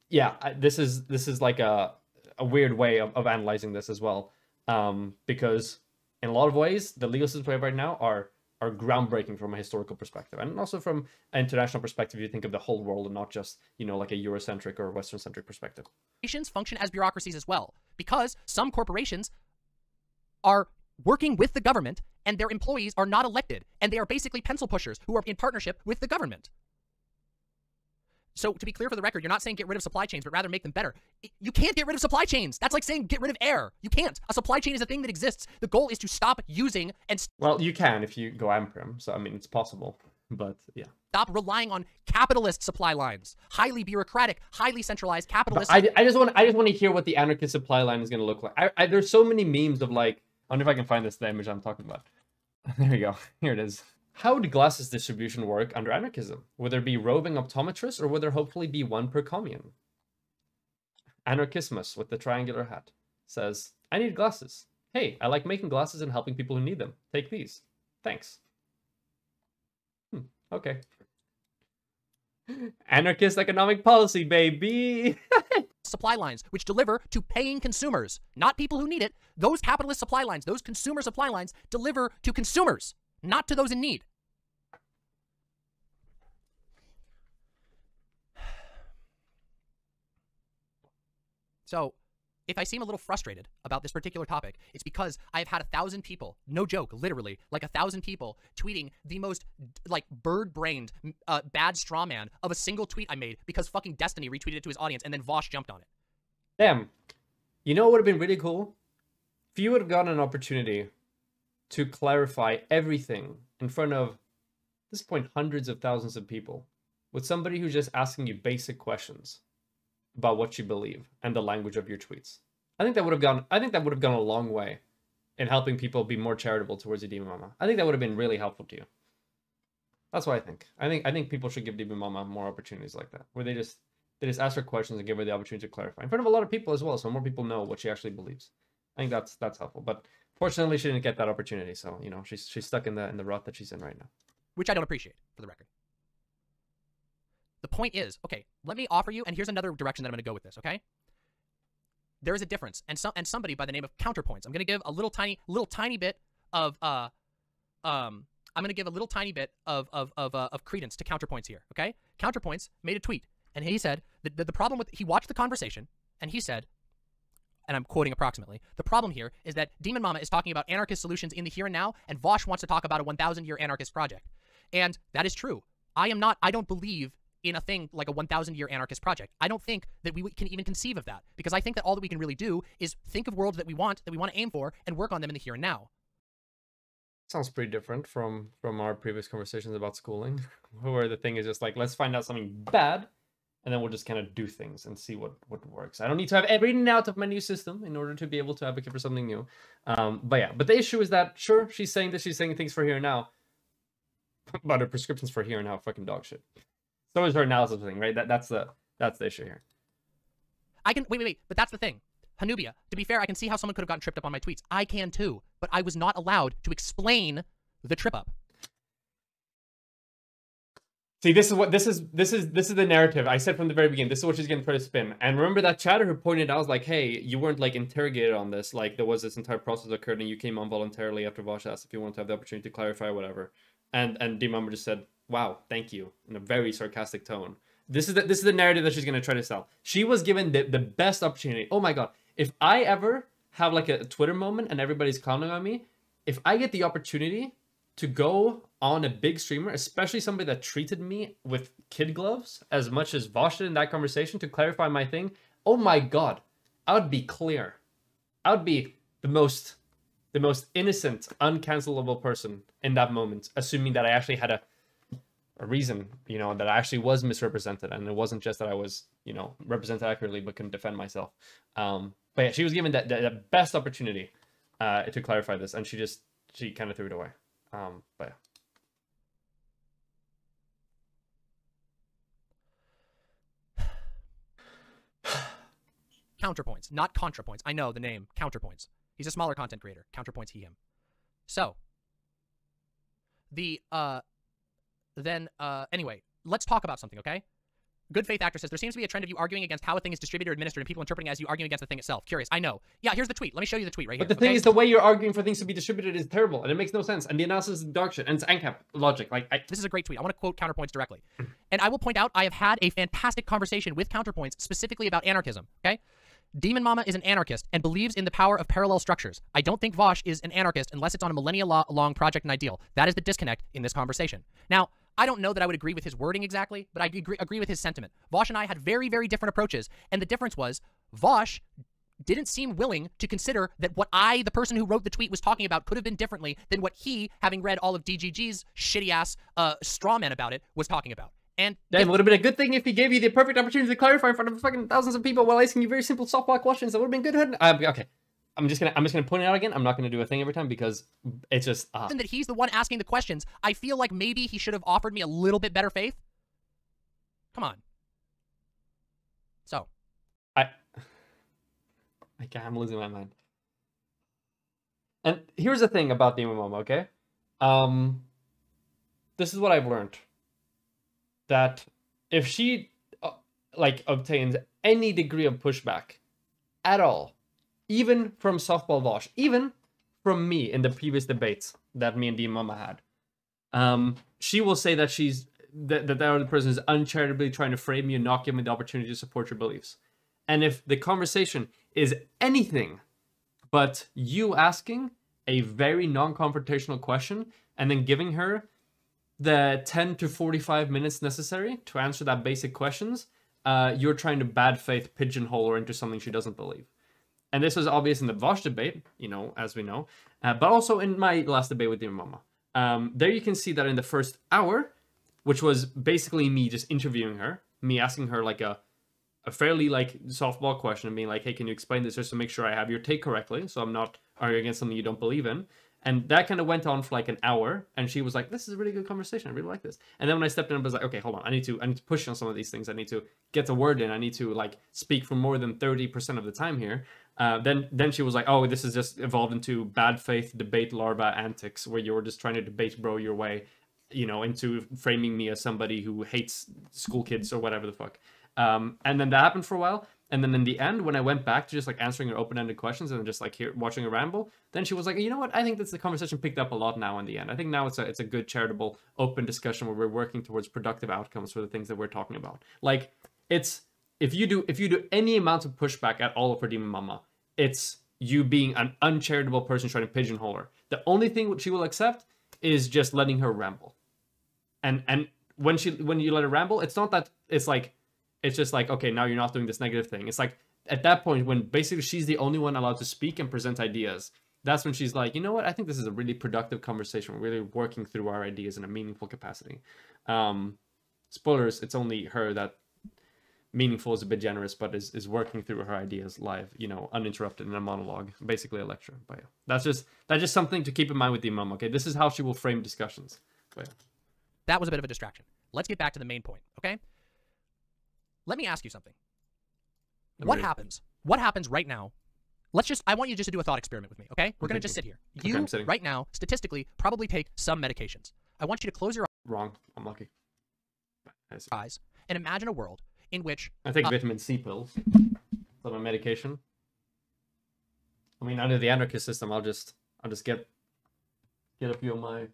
Speaker 2: yeah, this is this is like a a weird way of, of analyzing this as well um, because in a lot of ways, the legal systems we have right now are are groundbreaking from a historical perspective, and also from an international perspective. You think of the whole world and not just you know like a Eurocentric or Western-centric perspective.
Speaker 1: Corporations function as bureaucracies as well, because some corporations are working with the government and their employees are not elected, and they are basically pencil pushers who are in partnership with the government. So to be clear for the record, you're not saying get rid of supply chains, but rather make them better. You can't get rid of supply chains. That's like saying get rid of air. You can't. A supply chain is a thing that exists. The goal is to stop using and st
Speaker 2: well, you can if you go on-prem. So I mean, it's possible, but yeah.
Speaker 1: Stop relying on capitalist supply lines, highly bureaucratic, highly centralized capitalist.
Speaker 2: I, I just want I just want to hear what the anarchist supply line is going to look like. I, I, there's so many memes of like. I wonder if I can find this the image I'm talking about. There you go. Here it is. How would glasses distribution work under anarchism? Would there be roving optometrists or would there hopefully be one per commune? Anarchismus with the triangular hat says, I need glasses. Hey, I like making glasses and helping people who need them. Take these. Thanks. Hmm, okay. Anarchist economic policy, baby!
Speaker 1: supply lines, which deliver to paying consumers, not people who need it. Those capitalist supply lines, those consumer supply lines, deliver to consumers not to those in need. So, if I seem a little frustrated about this particular topic, it's because I've had a thousand people, no joke, literally, like a thousand people tweeting the most, like, bird-brained, uh, bad straw man of a single tweet I made because fucking Destiny retweeted it to his audience and then Vaush jumped on it.
Speaker 2: Damn. You know what would have been really cool? If you would have gotten an opportunity to clarify everything in front of, at this point, hundreds of thousands of people with somebody who's just asking you basic questions about what you believe and the language of your tweets. I think that would have gone I think that would have gone a long way in helping people be more charitable towards the Demon Mama. I think that would have been really helpful to you. That's what I think. I think I think people should give Demon Mama more opportunities like that, where they just they just ask her questions and give her the opportunity to clarify in front of a lot of people as well, so more people know what she actually believes. I think that's that's helpful. But Fortunately, she didn't get that opportunity, so you know she's she's stuck in the in the rut that she's in right now.
Speaker 1: Which I don't appreciate, for the record. The point is, okay, let me offer you, and here's another direction that I'm going to go with this. Okay, there is a difference, and some and somebody by the name of Counterpoints. I'm going to give a little tiny little tiny bit of uh um I'm going to give a little tiny bit of of of, uh, of credence to Counterpoints here. Okay, Counterpoints made a tweet, and he said that the, the problem with he watched the conversation, and he said and I'm quoting approximately. The problem here is that Demon Mama is talking about anarchist solutions in the here and now, and Vaush wants to talk about a 1,000 year anarchist project. And that is true. I am not, I don't believe in a thing like a 1,000 year anarchist project. I don't think that we can even conceive of that because I think that all that we can really do is think of worlds that we want, that we want to aim for, and work on them in the here and now.
Speaker 2: Sounds pretty different from from our previous conversations about schooling, where the thing is just like let's find out something bad and then we'll just kind of do things and see what what works. I don't need to have everything out of my new system in order to be able to advocate for something new. Um, but yeah, but the issue is that sure she's saying that she's saying things for here and now, but her prescriptions for here and now fucking dog shit. So is her analysis thing, right? That that's the that's the issue here.
Speaker 1: I can wait, wait, wait, but that's the thing. Hanubia, to be fair, I can see how someone could have gotten tripped up on my tweets. I can too, but I was not allowed to explain the trip up.
Speaker 2: See, this is what this is. This is this is the narrative I said from the very beginning. This is what she's gonna try to spin. And remember that chatter who pointed out, was like, "Hey, you weren't like interrogated on this. Like there was this entire process occurred, and you came on voluntarily after Vaush asked if you wanted to have the opportunity to clarify whatever." And and Dimamba just said, "Wow, thank you," in a very sarcastic tone. This is the this is the narrative that she's gonna try to sell. She was given the, the best opportunity. Oh my god, if I ever have like a Twitter moment and everybody's clowning on me, if I get the opportunity to go on a big streamer, especially somebody that treated me with kid gloves as much as Vaush did in that conversation to clarify my thing, oh my god, I would be clear. I would be the most the most innocent, uncancelable person in that moment, assuming that I actually had a a reason, you know, that I actually was misrepresented and it wasn't just that I was, you know, represented accurately but couldn't defend myself. Um, but yeah, she was given that, that best opportunity uh, to clarify this, and she just she kind of threw it away. Um, but
Speaker 1: yeah. Counterpoints, not contrapoints. I know the name, counterpoints. He's a smaller content creator. Counterpoints he him. So the uh then uh anyway, let's talk about something, okay? Good Faith Actor says, there seems to be a trend of you arguing against how a thing is distributed or administered and people interpreting as you arguing against the thing itself. Curious. I know. Yeah, here's the tweet. Let me show you the tweet right
Speaker 2: but
Speaker 1: here.
Speaker 2: But the thing
Speaker 1: okay?
Speaker 2: is, the way you're arguing for things to be distributed is terrible, and it makes no sense. And the analysis is dark shit, and it's ANCAP logic. Like, I...
Speaker 1: This is a great tweet. I want to quote Counterpoints directly. and I will point out, I have had a fantastic conversation with Counterpoints specifically about anarchism, okay? Demon Mama is an anarchist and believes in the power of parallel structures. I don't think Vaush is an anarchist unless it's on a millennia long project and ideal. That is the disconnect in this conversation. Now, I don't know that I would agree with his wording exactly, but I agree, agree with his sentiment. Vaush and I had very, very different approaches, and the difference was Vaush didn't seem willing to consider that what I, the person who wrote the tweet, was talking about could have been differently than what he, having read all of DGG's shitty ass uh, straw man about it, was talking about. And
Speaker 2: Damn, it would have been a good thing if he gave you the perfect opportunity to clarify in front of fucking thousands of people while asking you very simple softball questions. That would have been good. Uh, okay, I'm just gonna I'm just gonna point it out again. I'm not gonna do a thing every time because it's just uh.
Speaker 1: that he's the one asking the questions. I feel like maybe he should have offered me a little bit better faith. Come on. So,
Speaker 2: I I I'm losing my mind. And here's the thing about Demon Mama, okay? Um, this is what I've learned. That if she uh, like obtains any degree of pushback at all even from softball Vaush, even from me in the previous debates that me and D Mama had. Um, she will say that she's that, that that other person is uncharitably trying to frame you and not give me the opportunity to support your beliefs. And if the conversation is anything but you asking a very non-confrontational question and then giving her the 10 to 45 minutes necessary to answer that basic questions, uh, you're trying to bad faith pigeonhole her into something she doesn't believe. And this was obvious in the Vaush debate, you know, as we know, uh, but also in my last debate with your Mama. Um, there you can see that in the first hour, which was basically me just interviewing her, me asking her like a, a fairly like softball question and being like, hey, can you explain this just to make sure I have your take correctly? So I'm not arguing against something you don't believe in. And that kind of went on for like an hour, and she was like, "This is a really good conversation. I really like this." And then when I stepped in, I was like, "Okay, hold on. I need to, I need to push on some of these things. I need to get the word in. I need to like speak for more than thirty percent of the time here." Uh, then, then she was like, "Oh, this has just evolved into bad faith debate larva antics, where you're just trying to debate bro your way, you know, into framing me as somebody who hates school kids or whatever the fuck." Um, and then that happened for a while. And then in the end, when I went back to just like answering her open-ended questions and just like here watching her ramble, then she was like, you know what? I think that's the conversation picked up a lot now in the end. I think now it's a it's a good charitable open discussion where we're working towards productive outcomes for the things that we're talking about. Like it's if you do if you do any amount of pushback at all for Demon Mama, it's you being an uncharitable person trying to pigeonhole her. The only thing she will accept is just letting her ramble. And and when she when you let her ramble, it's not that it's like it's just like okay now you're not doing this negative thing. It's like at that point when basically she's the only one allowed to speak and present ideas that's when she's like you know what? I think this is a really productive conversation. We're really working through our ideas in a meaningful capacity. Um spoilers it's only her that meaningful is a bit generous but is, is working through her ideas live you know uninterrupted in a monologue basically a lecture. But yeah that's just that's just something to keep in mind with the mom okay? This is how she will frame discussions. But yeah.
Speaker 1: that was a bit of a distraction. Let's get back to the main point okay let me ask you something. I'm what ready. happens? What happens right now? Let's just, I want you just to do a thought experiment with me, okay? We're going to just sit here. You, okay, right now, statistically, probably take some medications. I want you to close your eyes.
Speaker 2: Wrong. I'm lucky.
Speaker 1: eyes and imagine a world in which.
Speaker 2: I take uh, vitamin C pills. Is my medication? I mean, under the anarchist system, I'll just, I'll just get, get a few of my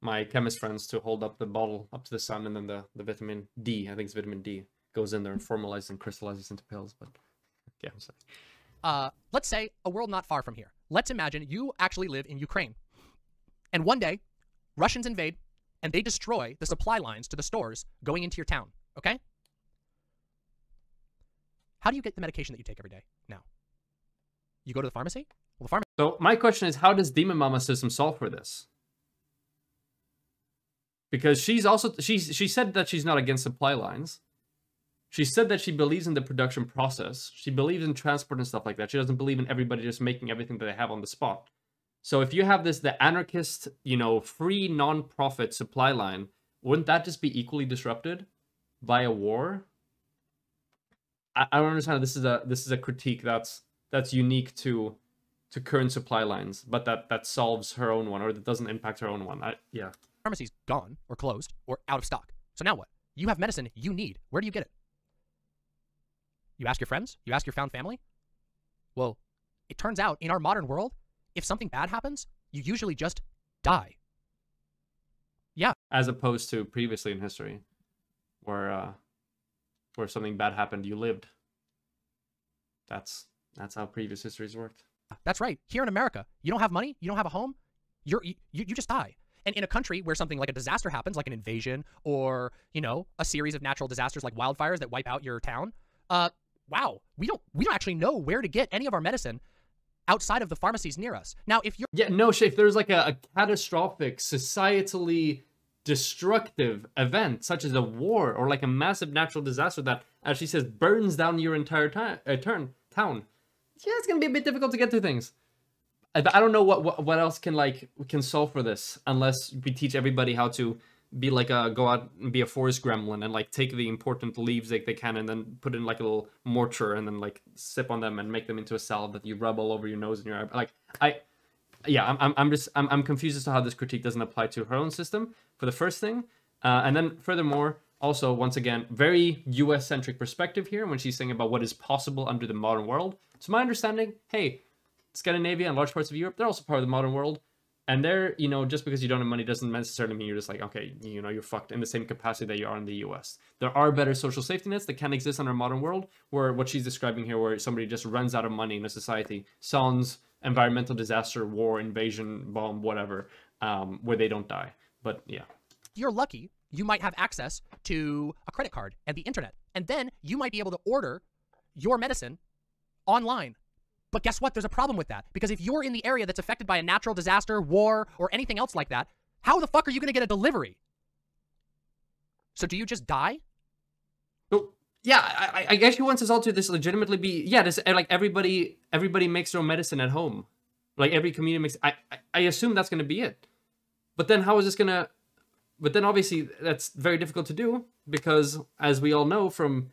Speaker 2: my chemist friends to hold up the bottle up to the sun, and then the, the vitamin D, I think it's vitamin D, goes in there and formalizes and crystallizes into pills. But yeah, I'm sorry.
Speaker 1: uh, let's say a world not far from here. Let's imagine you actually live in Ukraine. And one day, Russians invade and they destroy the supply lines to the stores going into your town. Okay? How do you get the medication that you take every day now? You go to the pharmacy? Well, the pharmacy.
Speaker 2: So my question is, how does Demon Mama system solve for this? Because she's also she's she said that she's not against supply lines. She said that she believes in the production process. She believes in transport and stuff like that. She doesn't believe in everybody just making everything that they have on the spot. So if you have this the anarchist, you know, free non-profit supply line, wouldn't that just be equally disrupted by a war? I, I don't understand. This is a this is a critique that's that's unique to to current supply lines, but that that solves her own one or that doesn't impact her own one. I, yeah.
Speaker 1: Pharmacy's gone or closed or out of stock. So now what? You have medicine you need. Where do you get it? You ask your friends? You ask your found family? Well, it turns out in our modern world, if something bad happens, you usually just die. Yeah.
Speaker 2: As opposed to previously in history, where uh, where something bad happened, you lived. That's that's how previous histories worked.
Speaker 1: That's right. Here in America, you don't have money, you don't have a home, you're you, you just die. And in a country where something like a disaster happens, like an invasion or, you know, a series of natural disasters like wildfires that wipe out your town, uh, wow, we don't we don't actually know where to get any of our medicine outside of the pharmacies near us. Now, if you're
Speaker 2: Yeah, no, if there's like a, a catastrophic, societally destructive event, such as a war or like a massive natural disaster that, as she says, burns down your entire ti- uh, turn, town, yeah, it's gonna be a bit difficult to get to things. I, don't know what, what what else can like can solve for this unless we teach everybody how to be like a go out and be a forest gremlin and like take the important leaves that they can and then put in like a little mortar and then like sip on them and make them into a salve that you rub all over your nose and your eye. Like I, yeah, I'm I'm, I'm just I'm, I'm confused as to how this critique doesn't apply to her own system for the first thing, uh, and then furthermore. Also, once again, very US centric perspective here when she's saying about what is possible under the modern world. To my understanding, hey, Scandinavia and large parts of Europe, they're also part of the modern world. And they're, you know, just because you don't have money doesn't necessarily mean you're just like, okay, you know, you're fucked in the same capacity that you are in the US. There are better social safety nets that can exist in our modern world, where what she's describing here, where somebody just runs out of money in a society, sans environmental disaster, war, invasion, bomb, whatever, um, where they don't die. But yeah.
Speaker 1: you're lucky, you might have access to a credit card and the internet. And then you might be able to order your medicine online. But guess what? There's a problem with that. Because if you're in the area that's affected by a natural disaster, war, or anything else like that, how the fuck are you going to get a delivery? So do you just die?
Speaker 2: So yeah, I, I guess she wants us all to this legitimately be yeah, this like everybody everybody makes their own medicine at home, like every community makes. I I, I assume that's going to be it, but then how is this going to? But then obviously that's very difficult to do because as we all know from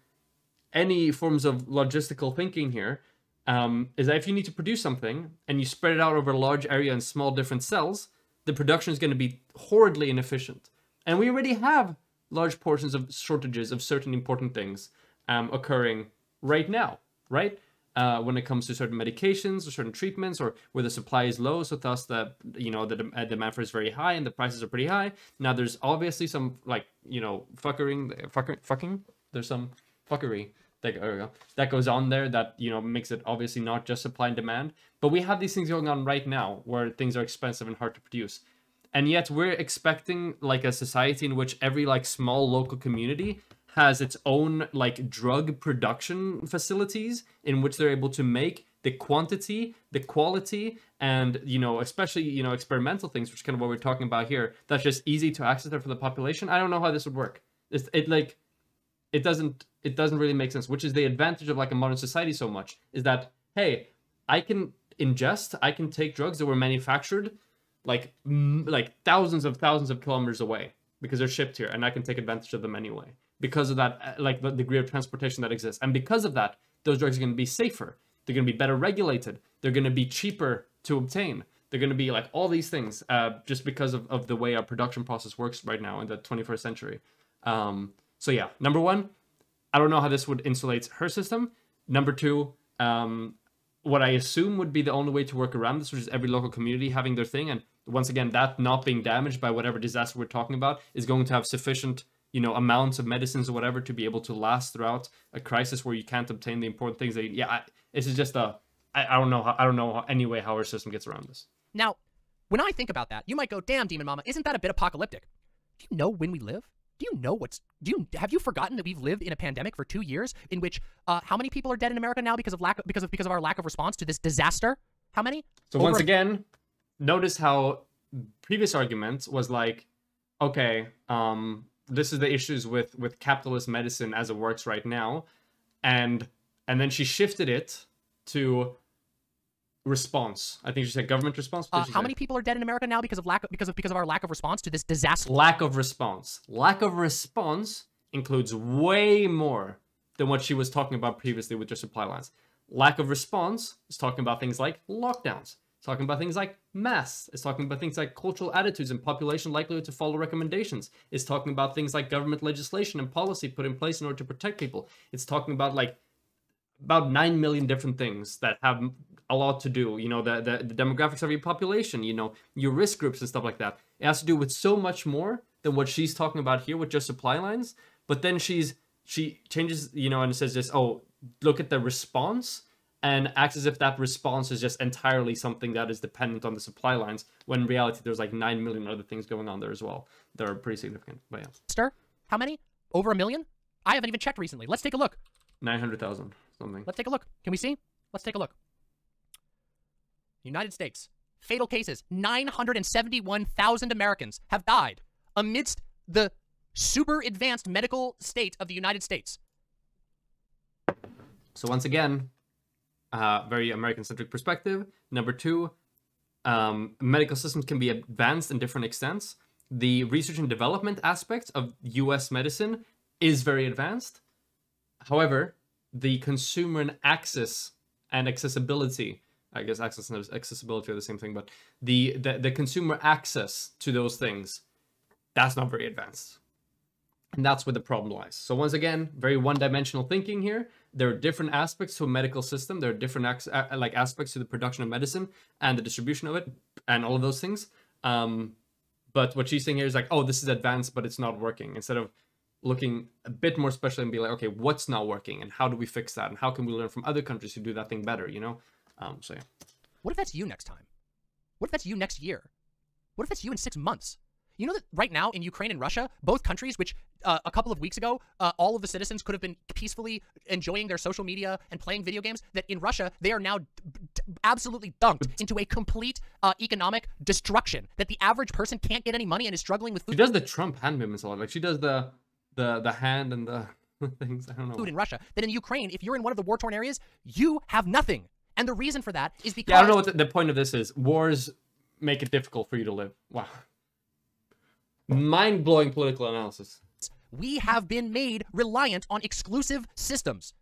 Speaker 2: any forms of logistical thinking here, um, is that if you need to produce something and you spread it out over a large area in small different cells, the production is going to be horridly inefficient. And we already have large portions of shortages of certain important things um, occurring right now, right? Uh, when it comes to certain medications or certain treatments, or where the supply is low, so thus the you know the dem- demand for is very high and the prices are pretty high. Now there's obviously some like you know fuckering, fucker, fucking. There's some fuckery that, go, that goes on there that you know makes it obviously not just supply and demand. But we have these things going on right now where things are expensive and hard to produce. And yet we're expecting like a society in which every like small local community has its own like drug production facilities in which they're able to make the quantity the quality and you know especially you know experimental things which is kind of what we're talking about here that's just easy to access there for the population. I don't know how this would work. It's, it like it doesn't it doesn't really make sense which is the advantage of like a modern society so much is that hey i can ingest i can take drugs that were manufactured like like thousands of thousands of kilometers away because they're shipped here and I can take advantage of them anyway because of that uh, like the degree of transportation that exists. And because of that those drugs are going to be safer they're going to be better regulated they're going to be cheaper to obtain they're going to be like all these things uh, just because of, of the way our production process works right now in the 21st century. Um, so yeah number one I don't know how this would insulate her system number two um, what I assume would be the only way to work around this, which is every local community having their thing. And once again, that not being damaged by whatever disaster we're talking about is going to have sufficient, you know, amounts of medicines or whatever to be able to last throughout a crisis where you can't obtain the important things that, yeah, I, this is just a, I, I don't know how I don't know how, any way how our system gets around this.
Speaker 1: Now, when I think about that, you might go, "Damn, Demon Mama, isn't that a bit apocalyptic?" Do you know when we live? Do you know what's? Do you have you forgotten that we've lived in a pandemic for two years, in which uh, how many people are dead in America now because of lack because of because of our lack of response to this disaster? How many?
Speaker 2: So
Speaker 1: Over
Speaker 2: once again, notice how previous argument was like, okay, um, this is the issues with with capitalist medicine as it works right now, and and then she shifted it to response. I think she said government response.
Speaker 1: Uh, how many people are dead in America now because of lack of, because of because of our lack of response to this disaster?
Speaker 2: lack of response. Lack of response includes way more than what she was talking about previously with your supply lines. Lack of response is talking about things like lockdowns. It's talking about things like masks. It's talking about things like cultural attitudes and population likelihood to follow recommendations. It's talking about things like government legislation and policy put in place in order to protect people. It's talking about like about 9 million different things that have a lot to do you know the, the the demographics of your population you know your risk groups and stuff like that it has to do with so much more than what she's talking about here with just supply lines but then she's she changes you know and says just oh look at the response and acts as if that response is just entirely something that is dependent on the supply lines when in reality there's like 9 million other things going on there as well that are pretty significant but yeah
Speaker 1: Stir? How many? Over a million? I haven't even checked recently. Let's take a look.
Speaker 2: 900000 something
Speaker 1: Let's take a look. Can we see? Let's take a look. United States. Fatal cases. 971,000 Americans have died amidst the super advanced medical state of the United States.
Speaker 2: So once again, uh, very American-centric perspective. Number two, um, medical systems can be advanced in different extents. The research and development aspect of U.S. medicine is very advanced. However, the consumer and access and accessibility, I guess access and accessibility are the same thing, but the, the, the consumer access to those things, that's not very advanced. And that's where the problem lies. So once again, very one-dimensional thinking here. There are different aspects to a medical system. There are different like aspects to the production of medicine and the distribution of it, and all of those things. Um, but what she's saying here is like, oh, this is advanced, but it's not working. Instead of looking a bit more special and be like, okay, what's not working, and how do we fix that, and how can we learn from other countries who do that thing better? You know. Um, so.
Speaker 1: What if that's you next time? What if that's you next year? What if that's you in six months? You know that right now in Ukraine and Russia, both countries, which uh, a couple of weeks ago, uh, all of the citizens could have been peacefully enjoying their social media and playing video games, that in Russia, they are now d- d- absolutely dunked into a complete uh, economic destruction. That the average person can't get any money and is struggling with food.
Speaker 2: She does the Trump hand movements a lot. Like she does the the the hand and the things. I don't know.
Speaker 1: food in Russia. That in Ukraine, if you're in one of the war torn areas, you have nothing. And the reason for that is because
Speaker 2: Yeah, I don't know what the, the point of this is. Wars make it difficult for you to live. Wow. Mind blowing political analysis.
Speaker 1: we have been made reliant on exclusive systems.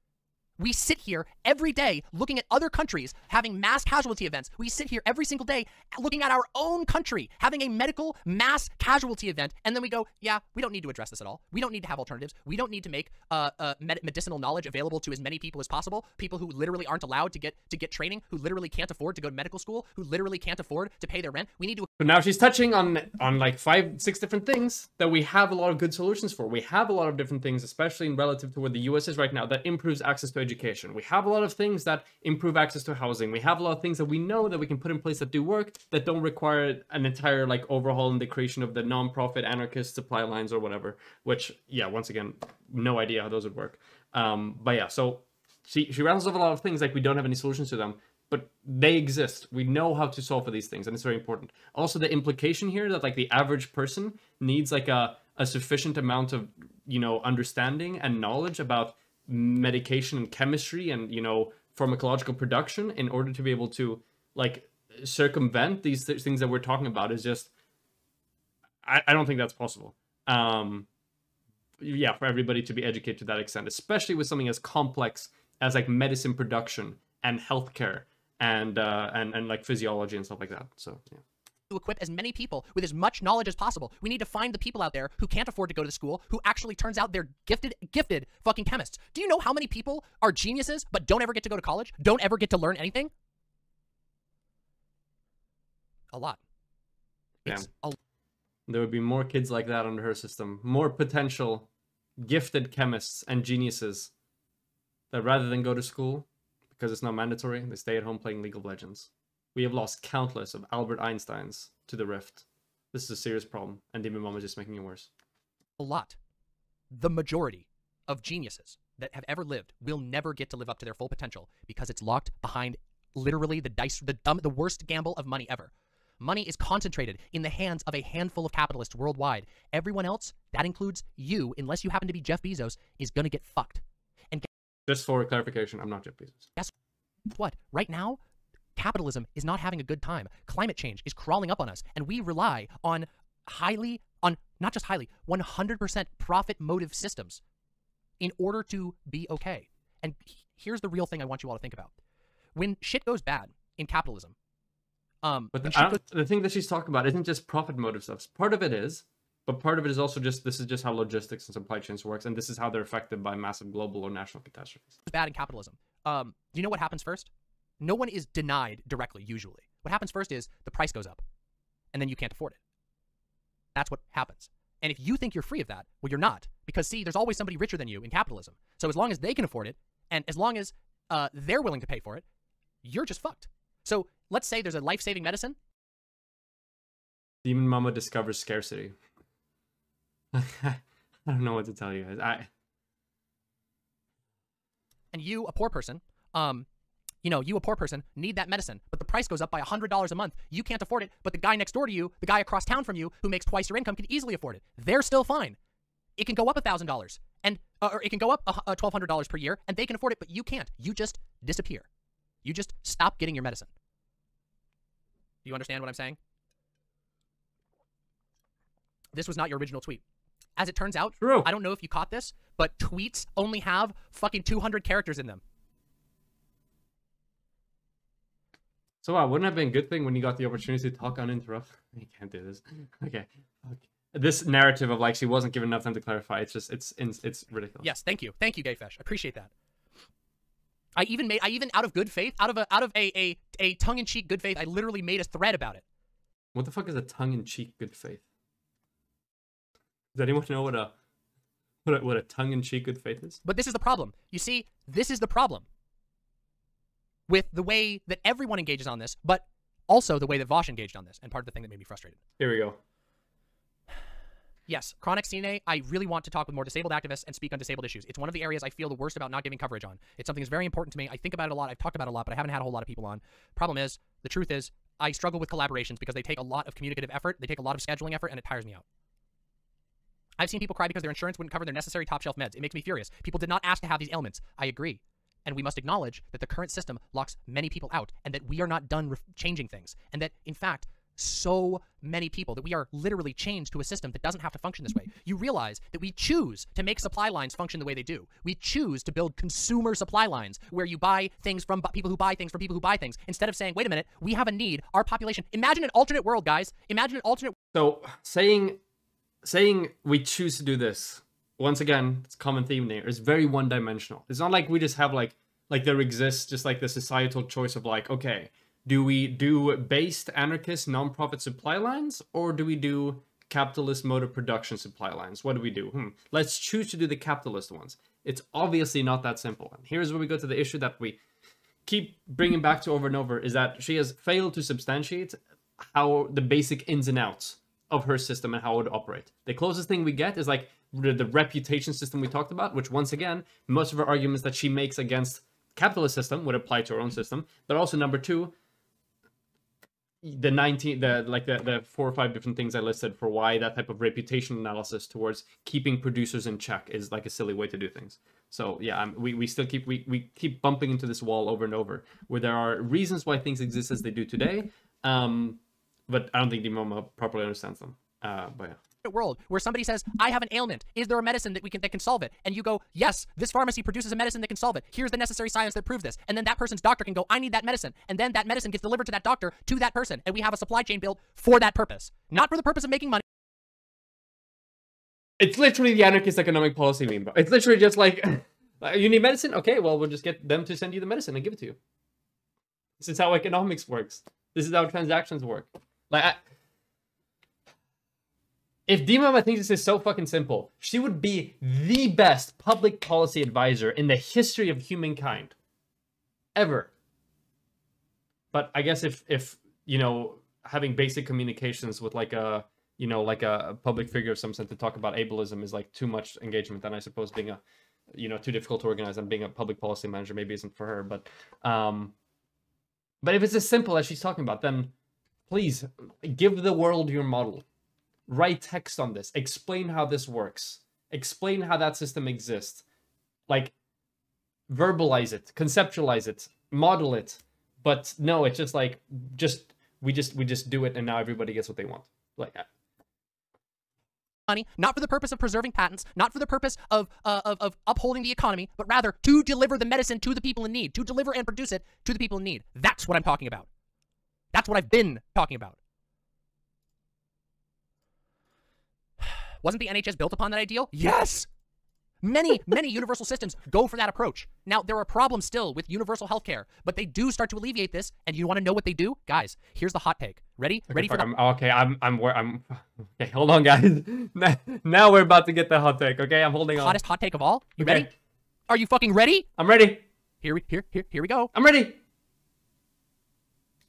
Speaker 1: We sit here every day looking at other countries having mass casualty events. We sit here every single day looking at our own country having a medical mass casualty event. And then we go, yeah, we don't need to address this at all. We don't need to have alternatives. We don't need to make uh, uh, med- medicinal knowledge available to as many people as possible. People who literally aren't allowed to get to get training, who literally can't afford to go to medical school, who literally can't afford to pay their rent. We need to
Speaker 2: So now she's touching on on like five, six different things that we have a lot of good solutions for. We have a lot of different things, especially in relative to where the US is right now, that improves access to education. We have a lot of things that improve access to housing. We have a lot of things that we know that we can put in place that do work that don't require an entire like overhaul and the creation of the non-profit anarchist supply lines or whatever. Which, yeah, once again, no idea how those would work. Um, but yeah, so she she rattles off a lot of things like we don't have any solutions to them but they exist. We know how to solve for these things, and it's very important. Also, the implication here that like the average person needs like a a sufficient amount of you know understanding and knowledge about medication and chemistry and you know pharmacological production in order to be able to like circumvent these th- things that we're talking about is just I, I don't think that's possible. Um, yeah, for everybody to be educated to that extent, especially with something as complex as like medicine production and healthcare and uh, and and like physiology and stuff like that. So yeah.
Speaker 1: To equip as many people with as much knowledge as possible. We need to find the people out there who can't afford to go to the school, who actually turns out they're gifted, gifted fucking chemists. Do you know how many people are geniuses but don't ever get to go to college? Don't ever get to learn anything? A lot. It's a
Speaker 2: there would be more kids like that under her system, more potential gifted chemists and geniuses that rather than go to school because it's not mandatory. They stay at home playing League of Legends. We have lost countless of Albert Einsteins to the Rift. This is a serious problem, and Demon Mom is just making it worse.
Speaker 1: A lot. The majority of geniuses that have ever lived will never get to live up to their full potential because it's locked behind literally the dice, the dumb, the worst gamble of money ever. Money is concentrated in the hands of a handful of capitalists worldwide. Everyone else, that includes you, unless you happen to be Jeff Bezos, is going to get fucked. And
Speaker 2: Just for clarification, I'm not Jeff Bezos.
Speaker 1: guess what? Right now, capitalism is not having a good time. Climate change is crawling up on us, and we rely on highly, on not just highly, 100% profit motive systems in order to be okay. And here's the real thing I want you all to think about. When shit goes bad in capitalism, um,
Speaker 2: But the,
Speaker 1: goes-
Speaker 2: the thing that she's talking about isn't just profit motive stuff. Part of it is, but part of it is also just this is just how logistics and supply chains works, and this is how they're affected by massive global or national catastrophes.
Speaker 1: bad in capitalism. Um, do you know what happens first? No one is denied directly, usually. What happens first is the price goes up, and then you can't afford it. That's what happens. And if you think you're free of that, well, you're not. Because, see, there's always somebody richer than you in capitalism. So as long as they can afford it, and as long as uh, they're willing to pay for it, you're just fucked. So let's say there's a life saving medicine.
Speaker 2: Demon Mama discovers scarcity. I don't know what to tell you guys. I
Speaker 1: and you, a poor person, um, you know, you, a poor person, need that medicine, but the price goes up by $100 a month. You can't afford it, but the guy next door to you, the guy across town from you, who makes twice your income, can easily afford it. They're still fine. It can go up $1,000, and uh, or it can go up uh, uh, $1,200 per year, and they can afford it, but you can't. You just disappear. You just stop getting your medicine. Do you understand what I'm saying? This was not your original tweet. As it turns out,
Speaker 2: True.
Speaker 1: I don't know if you caught this, but tweets only have fucking 200 characters in them.
Speaker 2: So wow, wouldn't it have been a good thing when you got the opportunity to talk uninterrupted? You can't do this. Okay. okay. This narrative of like she wasn't given enough time to clarify, it's just it's it's, it's ridiculous.
Speaker 1: Yes, thank you, thank you, Gayfesh. I appreciate that. I even made, I even out of good faith, out of a, out of a, a, a tongue-in-cheek good faith, I literally made a thread about it.
Speaker 2: What the fuck is a tongue-in-cheek good faith? Does anyone know what a what a, what a tongue-in-cheek good faith is?
Speaker 1: But this is the problem. You see, this is the problem with the way that everyone engages on this, but also the way that Vaush engaged on this, and part of the thing that made me frustrated.
Speaker 2: Here we go.
Speaker 1: Yes, Chronic CNA, I really want to talk with more disabled activists and speak on disabled issues. It's one of the areas I feel the worst about not giving coverage on. It's something that's very important to me. I think about it a lot. I've talked about it a lot, but I haven't had a whole lot of people on. Problem is, the truth is, I struggle with collaborations because they take a lot of communicative effort, they take a lot of scheduling effort, and it tires me out. I've seen people cry because their insurance wouldn't cover their necessary top shelf meds. It makes me furious. People did not ask to have these ailments. I agree. And we must acknowledge that the current system locks many people out and that we are not done changing things. And that, in fact, so many people that we are literally chained to a system that doesn't have to function this way. You realize that we choose to make supply lines function the way they do. We choose to build consumer supply lines where you buy things from people who buy things from people who buy things instead of saying, wait a minute, we have a need. Our population. Imagine an alternate world, guys. Imagine an alternate
Speaker 2: So saying saying we choose to do this once again, it's common theme there. Is very one-dimensional. It's not like we just have like like there exists just like the societal choice of like okay, do we do based anarchist non-profit supply lines or do we do capitalist mode of production supply lines? What do we do? Hmm. Let's choose to do the capitalist ones. It's obviously not that simple. And here's where we go to the issue that we keep bringing back to over and over is that she has failed to substantiate how the basic ins and outs of her system and how it would operate. The closest thing we get is like the, reputation system we talked about, which once again, most of her arguments that she makes against capitalist system would apply to her own system. But also number two, the 19 the like the, the four or five different things i listed for why that type of reputation analysis towards keeping producers in check is like a silly way to do things. So yeah um, we, we still keep we, we keep bumping into this wall over and over where there are reasons why things exist as they do today um but i don't think the moma properly understands them. Uh but yeah
Speaker 1: world where somebody says, I have an ailment. Is there a medicine that we can that can solve it? And you go, Yes, this pharmacy produces a medicine that can solve it. Here's the necessary science that proves this. And then that person's doctor can go, I need that medicine. And then that medicine gets delivered to that doctor to that person. And we have a supply chain built for that purpose. Not for the purpose of making money.
Speaker 2: it's literally the anarchist economic policy meme bro. it's literally just like you need medicine okay well we'll just get them to send you the medicine and give it to you this is how economics works this is how transactions work like I, if Dima thinks this is so fucking simple, she would be the best public policy advisor in the history of humankind. ever. But I guess if if you know having basic communications with like a you know like a public figure of some sense to talk about ableism is like too much engagement, then I suppose being a you know too difficult to organize and being a public policy manager maybe isn't for her. But um, but if it's as simple as she's talking about, then please give the world your model. Write text on this. Explain how this works. Explain how that system exists. Like verbalize it, conceptualize it, model it. But no, it's just like just we just we just do it and now everybody gets what they want. Like that
Speaker 1: money, not for the purpose of preserving patents, not for the purpose of, uh, of, of upholding the economy, but rather to deliver the medicine to the people in need, to deliver and produce it to the people in need. That's what I'm talking about. That's what I've been talking about. Wasn't the NHS built upon that ideal? Yes! Many, many universal systems go for that approach. Now, there are problems still with universal healthcare, but they do start to alleviate this. And you want to know what they do? Guys, here's the hot take. Ready?
Speaker 2: okay,
Speaker 1: Ready for the...
Speaker 2: I'm, oh, okay, I'm I'm I'm okay. Hold on, guys. now we're about to get the hot take. Okay, I'm holding on.
Speaker 1: hottest hot take of all? You
Speaker 2: Okay.
Speaker 1: ready? Are you fucking ready?
Speaker 2: I'm ready.
Speaker 1: Here we here here here we go.
Speaker 2: I'm ready.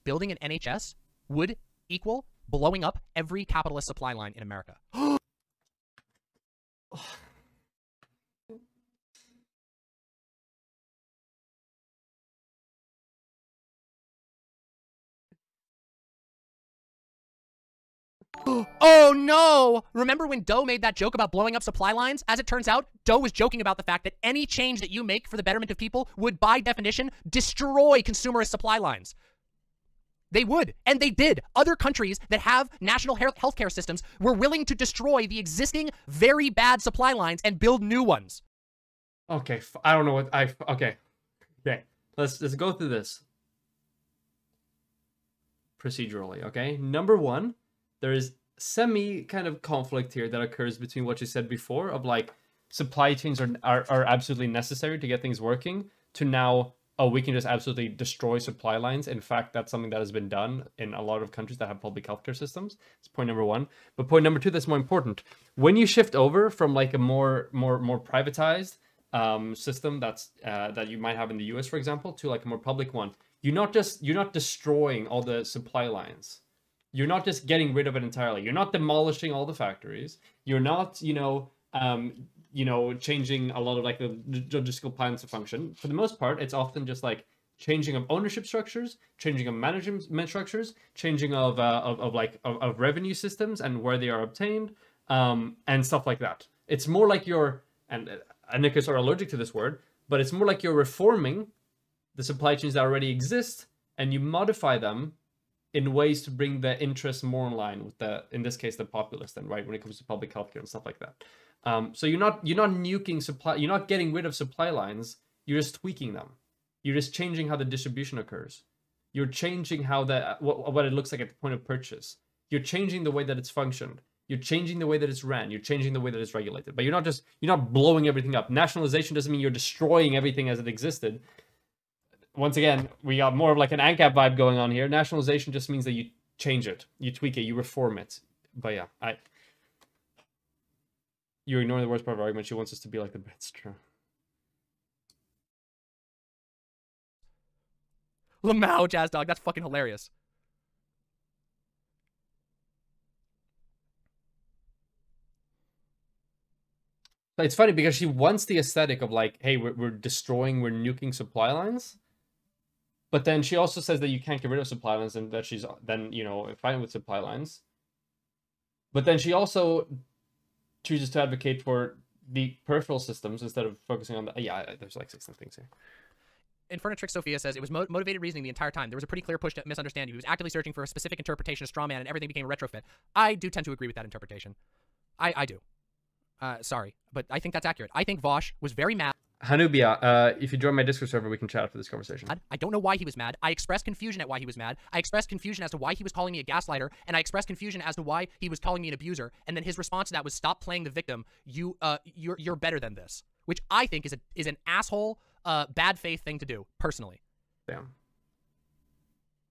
Speaker 1: Building an NHS would equal blowing up every capitalist supply line in America. oh no! Remember when Doe made that joke about blowing up supply lines? As it turns out, Doe was joking about the fact that any change that you make for the betterment of people would, by definition, destroy consumerist supply lines. They would, and they did. Other countries that have national health care systems were willing to destroy the existing very bad supply lines and build new ones.
Speaker 2: Okay, I don't know what I Okay, okay. Let's let's go through this procedurally. Okay, number one, there is semi kind of conflict here that occurs between what you said before of like supply chains are are, are absolutely necessary to get things working to now oh we can just absolutely destroy supply lines in fact that's something that has been done in a lot of countries that have public healthcare systems it's point number one but point number two that's more important when you shift over from like a more more more privatized um, system that's uh, that you might have in the us for example to like a more public one you're not just you're not destroying all the supply lines you're not just getting rid of it entirely. You're not demolishing all the factories. You're not, you know, um, you know, changing a lot of like the logistical plans to function. For the most part, it's often just like changing of ownership structures, changing of management structures, changing of uh, of, of like of, of revenue systems and where they are obtained, um, and stuff like that. It's more like you're and uh, Nickers are allergic to this word, but it's more like you're reforming the supply chains that already exist and you modify them in ways to bring the interests more in line with the in this case the populace then right when it comes to public healthcare and stuff like that um, so you're not you're not nuking supply you're not getting rid of supply lines you're just tweaking them. You're just changing how the distribution occurs. You're changing how the what, what it looks like at the point of purchase. You're changing the way that it's functioned. You're changing the way that it's ran. You're changing the way that it's regulated. But you're not just you're not blowing everything up. Nationalization doesn't mean you're destroying everything as it existed. Once again, we got more of like an ANCAP vibe going on here. Nationalization just means that you change it, you tweak it, you reform it. But yeah, I you ignore the worst part of our argument. She wants us to be like the Brits. True.
Speaker 1: Lamau, Jazz Dog, that's fucking hilarious.
Speaker 2: It's funny because she wants the aesthetic of like, hey, we're, we're destroying, we're nuking supply lines. But then she also says that you can't get rid of supply lines and that she's then, you know, fine with supply lines. But then she also chooses to advocate for the peripheral systems instead of focusing on the. Yeah, there's like 16 things here.
Speaker 1: Infernatrix Sophia says it was mo- motivated reasoning the entire time. There was a pretty clear push to misunderstand you. He was actively searching for a specific interpretation of strawman, and everything became a retrofit. I do tend to agree with that interpretation. I, I do. Uh, sorry, but I think that's accurate. I think Vaush was very mad.
Speaker 2: Hanubia, uh, if you join my Discord server, we can chat after this conversation.
Speaker 1: I don't know why he was mad. I expressed confusion at why he was mad. I expressed confusion as to why he was calling me a gaslighter, and I expressed confusion as to why he was calling me an abuser. And then his response to that was, "Stop playing the victim. You, uh, you're you're better than this," which I think is a is an asshole, uh, bad faith thing to do. Personally,
Speaker 2: Damn.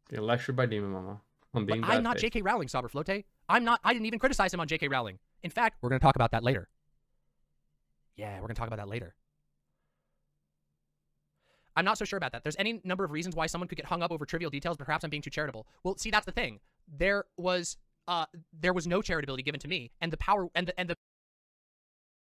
Speaker 2: Getting lectured by Demon Mama on being
Speaker 1: but
Speaker 2: bad
Speaker 1: I'm not. J.K. Rowling, Saber Flote. I'm not. I didn't even criticize him on J.K. Rowling. In fact, we're gonna talk about that later. Yeah, we're gonna talk about that later. I'm not so sure about that. There's any number of reasons why someone could get hung up over trivial details, but perhaps I'm being too charitable. Well, see, that's the thing. There was uh there was no charitability given to me, and the power and the and the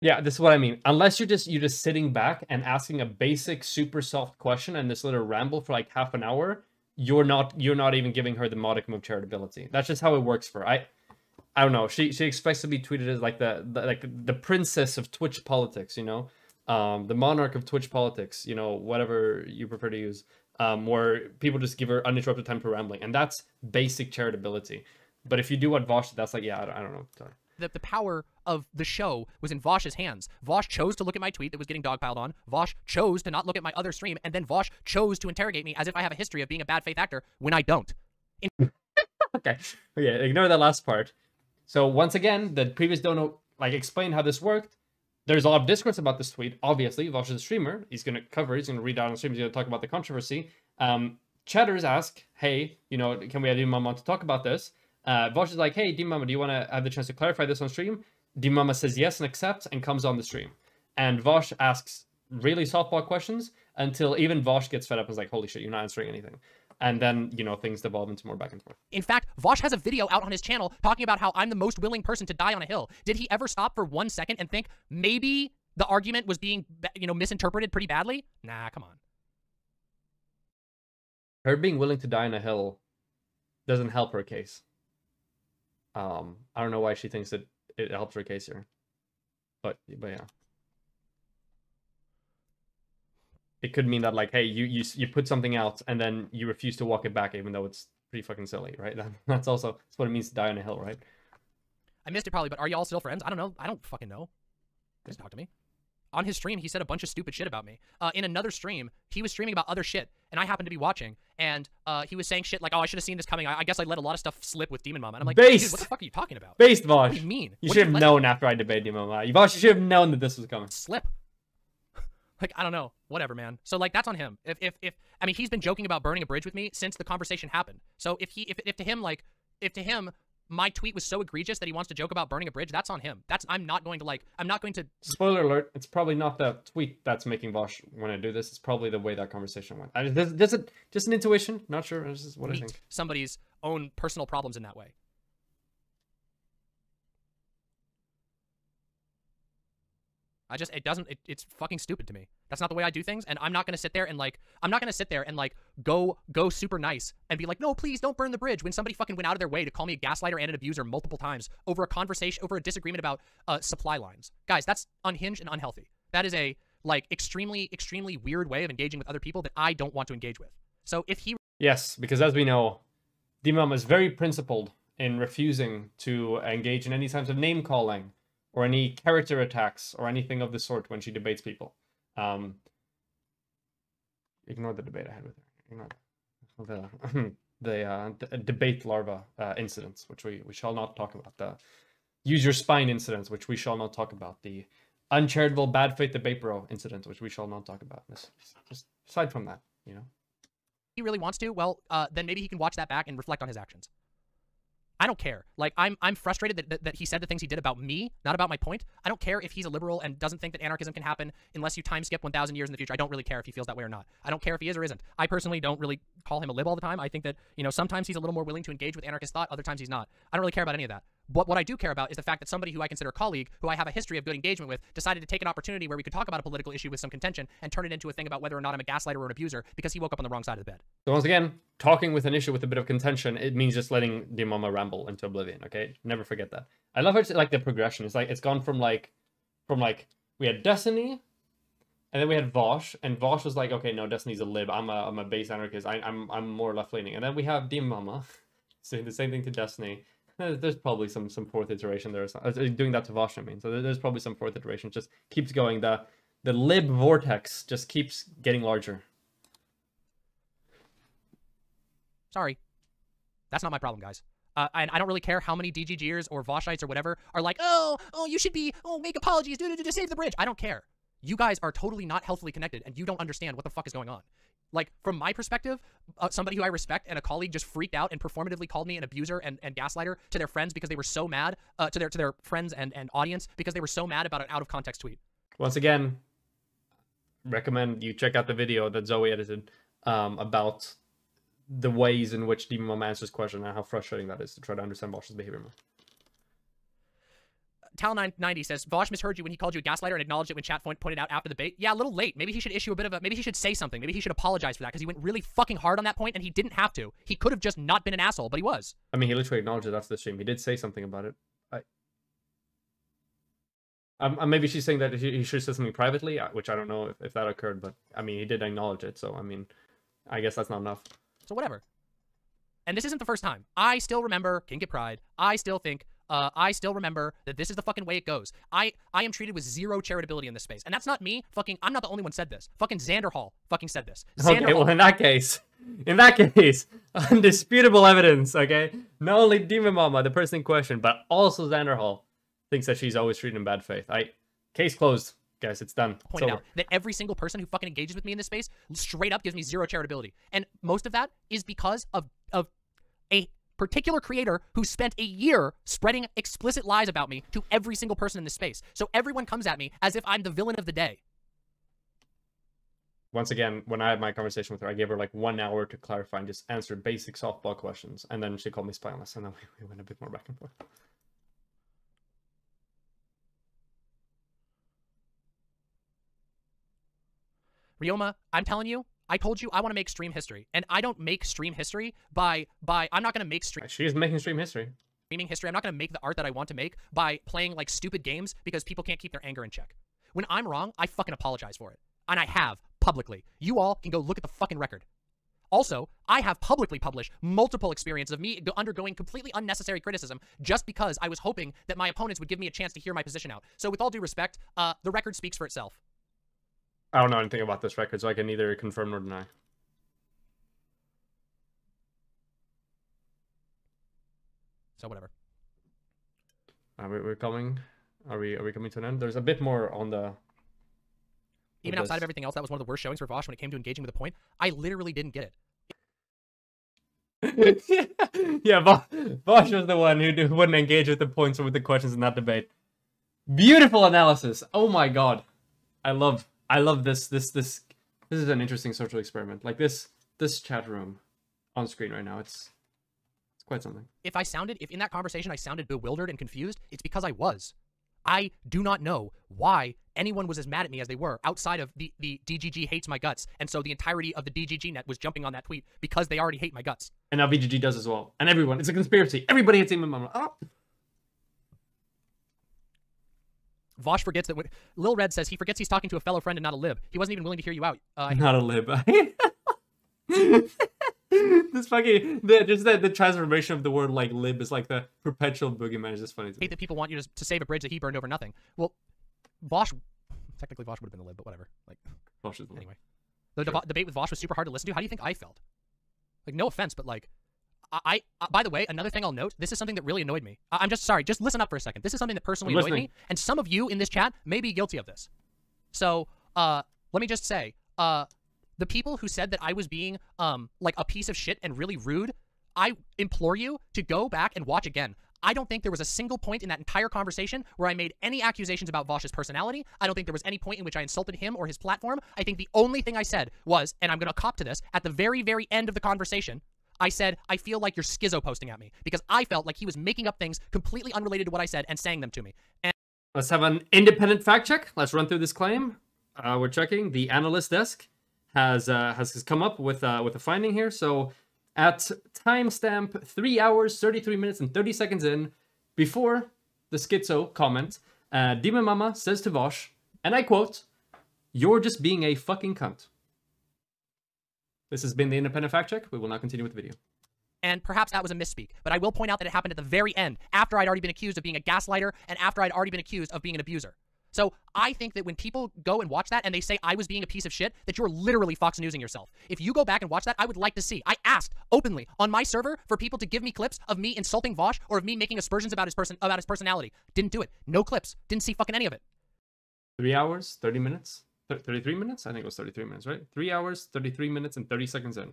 Speaker 2: Yeah, this is what I mean. Unless you're just you're just sitting back and asking a basic super soft question and this little ramble for like half an hour, you're not you're not even giving her the modicum of charitability. That's just how it works for her. I I don't know. She she expects to be treated as like the, the like the princess of Twitch politics, you know? Um the monarch of Twitch politics, you know, whatever you prefer to use. Um, where people just give her uninterrupted time for rambling, and that's basic charitability. But if you do what Vaush, did, that's like, yeah, I don't, I don't know. Sorry.
Speaker 1: the, the power of the show was in Vaush's hands. Vaush chose to look at my tweet that was getting dogpiled on. Vaush chose to not look at my other stream, and then Vaush chose to interrogate me as if I have a history of being a bad faith actor when I don't.
Speaker 2: okay. Okay, ignore that last part. So once again, the previous dono like explained how this worked. There's a lot of discourse about this tweet. Obviously, Vaush is a streamer. He's gonna cover. He's gonna read out on stream. He's gonna talk about the controversy. Um, chatters ask, "Hey, you know, can we have Dimama on to talk about this?" Uh, Vaush is like, "Hey, Dimama, do you want to have the chance to clarify this on stream?" Dimama says yes and accepts and comes on the stream. And Vaush asks really softball questions until even Vaush gets fed up and is like, "Holy shit, you're not answering anything." And then you know things devolve into more back and forth.
Speaker 1: In fact, Vaush has a video out on his channel talking about how I'm the most willing person to die on a hill. Did he ever stop for one second and think maybe the argument was being, you know, misinterpreted pretty badly? Nah, come on.
Speaker 2: her being willing to die on a hill doesn't help her case. Um, I don't know why she thinks that it helps her case here, but but yeah, it could mean that like, hey, you you you put something out and then you refuse to walk it back, even though it's pretty fucking silly, right? That, that's also that's what it means to die on a hill, right?
Speaker 1: I missed it probably, but are y'all still friends? I don't know. I don't fucking know. Just talk to me. On his stream, he said a bunch of stupid shit about me. Uh, in another stream, he was streaming about other shit, and I happened to be watching, and uh, he was saying shit like, "Oh, I should have seen this coming. I, I guess I let a lot of stuff slip with Demon Mama." And I'm like, "Dude,
Speaker 2: Based.
Speaker 1: what the fuck are you talking about?
Speaker 2: Based
Speaker 1: What do you mean?
Speaker 2: you should have known after I debated Demon Uh, Vaush, you should have known that this was coming.
Speaker 1: slip. Like I don't know, whatever, man. So like that's on him. If if if I mean he's been joking about burning a bridge with me since the conversation happened. So if he if if to him like if to him my tweet was so egregious that he wants to joke about burning a bridge, that's on him. That's I'm not going to like I'm not going to
Speaker 2: Spoiler alert, it's probably not the tweet that's making Vaush want to do this. It's probably the way that conversation went. I, this, this is just an intuition. Not sure. This is what I think.
Speaker 1: somebody's own personal problems in that way. I just it doesn't it, it's fucking stupid to me. That's not the way I do things and I'm not going to sit there and like I'm not going to sit there and like go go super nice and be like no please don't burn the bridge when somebody fucking went out of their way to call me a gaslighter and an abuser multiple times over a conversation over a disagreement about uh, supply lines. Guys, that's unhinged and unhealthy. That is a like extremely extremely weird way of engaging with other people that I don't want to engage with. So if he
Speaker 2: Yes, because as we know, Dimam is very principled in refusing to engage in any types of name calling or any character attacks or anything of the sort when she debates people. Um, ignore the debate I had with her. Ignore the the uh, d- debate larva uh, incidents, which we, we shall not talk about. The use your spine incidents, which we shall not talk about. The uncharitable bad faith debate bro incident, which we shall not talk about. Just, just aside from that, you know.
Speaker 1: he really wants to, well, uh, then maybe he can watch that back and reflect on his actions. I don't care. Like I'm, I'm frustrated that, that, that he said the things he did about me, not about my point. I don't care if he's a liberal and doesn't think that anarchism can happen unless you time skip 1,000 years in the future. I don't really care if he feels that way or not. I don't care if he is or isn't. I personally don't really call him a lib all the time. I think that you know sometimes he's a little more willing to engage with anarchist thought, other times he's not. I don't really care about any of that. But what I do care about is the fact that somebody who I consider a colleague, who I have a history of good engagement with, decided to take an opportunity where we could talk about a political issue with some contention and turn it into a thing about whether or not I'm a gaslighter or an abuser because he woke up on the wrong side of the bed.
Speaker 2: So once again, talking with an issue with a bit of contention, it means just letting the mama ramble into oblivion. Okay, never forget that. I love it. Like the progression. It's like it's gone from like, from like we had Destiny, and then we had Vaush, and Vaush was like, okay, no, Destiny's a lib. I'm a I'm a base anarchist. I, I'm I'm more left leaning. And then we have Dim Mama, saying the same thing to Destiny. There's there's probably some some fourth iteration there. uh, Doing that to Vaush, I mean. So there's probably some fourth iteration. Just keeps going. The the lib vortex just keeps getting larger.
Speaker 1: Sorry. That's not my problem, guys. Uh, and I don't really care how many DGGers or Vaushites or whatever are like, oh, oh, you should be, oh, make apologies, do, do, do, save the bridge. I don't care. You guys are totally not healthily connected, and you don't understand what the fuck is going on. Like, from my perspective, uh, somebody who I respect and a colleague just freaked out and performatively called me an abuser and, and gaslighter to their friends because they were so mad, uh, to their to their friends and, and audience because they were so mad about an out of context tweet.
Speaker 2: Once again, recommend you check out the video that Zoe edited um, about the ways in which Demon Mom answers question and how frustrating that is to try to understand Vaush's behavior more.
Speaker 1: Tal990 says, Vaush misheard you when he called you a gaslighter and acknowledged it when chat point, pointed out after the bait. Yeah, a little late. Maybe he should issue a bit of a, maybe he should say something. Maybe he should apologize for that because he went really fucking hard on that point and he didn't have to. He could have just not been an asshole, but he was.
Speaker 2: I mean, he literally acknowledged it after the stream. He did say something about it. I... Um, maybe she's saying that he, he should have said something privately, uh, which I don't know if, if that occurred, but I mean, he did acknowledge it, so I mean, I guess that's not enough.
Speaker 1: So whatever. And this isn't the first time. I still remember King Get Pride. I still think uh, I still remember that this is the fucking way it goes. I I am treated with zero charitability in this space, and that's not me. Fucking, I'm not the only one said this. Fucking Xander Hall fucking said this. Xander
Speaker 2: okay,
Speaker 1: Hall.
Speaker 2: well in that case, in that case, undisputable evidence. Okay, not only Demon Mama, the person in question, but also Xander Hall thinks that she's always treated in bad faith. I case closed. Guys, it's done.
Speaker 1: Pointed out that every single person who fucking engages with me in this space straight up gives me zero charitability, and most of that is because of of a particular creator who spent a year spreading explicit lies about me to every single person in this space. So everyone comes at me as if I'm the villain of the day.
Speaker 2: Once again, when I had my conversation with her, I gave her like one hour to clarify and just answer basic softball questions. And then she called me spineless, and then we, went a bit more back and forth.
Speaker 1: Ryoma, I'm telling you, I told you I want to make stream history, and I don't make stream history by by. I'm not gonna make stream.
Speaker 2: She's making stream history.
Speaker 1: Streaming history. I'm not gonna make the art that I want to make by playing like stupid games because people can't keep their anger in check. When I'm wrong, I fucking apologize for it, and I have publicly. You all can go look at the fucking record. Also, I have publicly published multiple experiences of me undergoing completely unnecessary criticism just because I was hoping that my opponents would give me a chance to hear my position out. So, with all due respect, uh, the record speaks for itself.
Speaker 2: I don't know anything about this record, so I can neither confirm nor deny.
Speaker 1: So whatever.
Speaker 2: Are we, we're coming. Are we? Are we coming to an end? There's a bit more on the.
Speaker 1: Even outside this. of everything else, that was one of the worst showings for Vaush when it came to engaging with a point. I literally didn't get
Speaker 2: it. yeah, Vaush was the one who, who wouldn't engage with the points or with the questions in that debate. Beautiful analysis. Oh my god, I love I love this. This this this is an interesting social experiment. Like this this chat room on screen right now. It's it's quite something.
Speaker 1: If I sounded, if in that conversation I sounded bewildered and confused, it's because I was. I do not know why anyone was as mad at me as they were outside of the, the DGG hates my guts. And so the entirety of the DGG net was jumping on that tweet because they already hate my guts.
Speaker 2: And now VGG does as well. And everyone, it's a conspiracy. Everybody hates him. Oh.
Speaker 1: Vaush forgets that. When, Lil Red says he forgets he's talking to a fellow friend and not a lib. He wasn't even willing to hear you out.
Speaker 2: Uh, not a lib. this fucking the, just the, the transformation of the word like lib is like the perpetual boogeyman is just funny.
Speaker 1: hate that people want you to, to save a bridge that he burned over nothing. Well, Vaush, technically Vaush would have been the lib, but whatever. Like
Speaker 2: Vaush is the
Speaker 1: anyway. The deb- debate with Vaush was super hard to listen to. How do you think I felt? Like no offense, but like I, I, by the way, another thing I'll note, this is something that really annoyed me. I, am just sorry, just listen up for a second. This is something that personally annoyed me, and some of you in this chat may be guilty of this. So, uh, let me just say, uh, the people who said that I was being, um, like a piece of shit and really rude, I implore you to go back and watch again. I don't think there was a single point in that entire conversation where I made any accusations about Vaush's personality. I don't think there was any point in which I insulted him or his platform. I think the only thing I said was, and I'm going to cop to this, at the very, very end of the conversation, I said, I feel like you're schizo posting at me because I felt like he was making up things completely unrelated to what I said and saying them to me. And
Speaker 2: Let's have an independent fact check. Let's run through this claim. Uh, we're checking. The analyst desk has uh, has come up with uh, with a finding here. So at timestamp three hours, 33 minutes, and 30 seconds in, before the schizo comment, uh, Demon Mama says to Vaush, and I quote, You're just being a fucking cunt. This has been the Independent Fact Check. We will now continue with the video.
Speaker 1: And perhaps that was a misspeak, but I will point out that it happened at the very end, after I'd already been accused of being a gaslighter and after I'd already been accused of being an abuser. So I think that when people go and watch that and they say I was being a piece of shit, that you're literally Fox Newsing yourself. If you go back and watch that, I would like to see. I asked openly on my server for people to give me clips of me insulting Vaush or of me making aspersions about his person about his personality. Didn't do it. No clips. Didn't see fucking any of it.
Speaker 2: Three hours, 30 minutes. 33 minutes? I think it was 33 minutes, right? Three hours, 33 minutes, and 30 seconds in.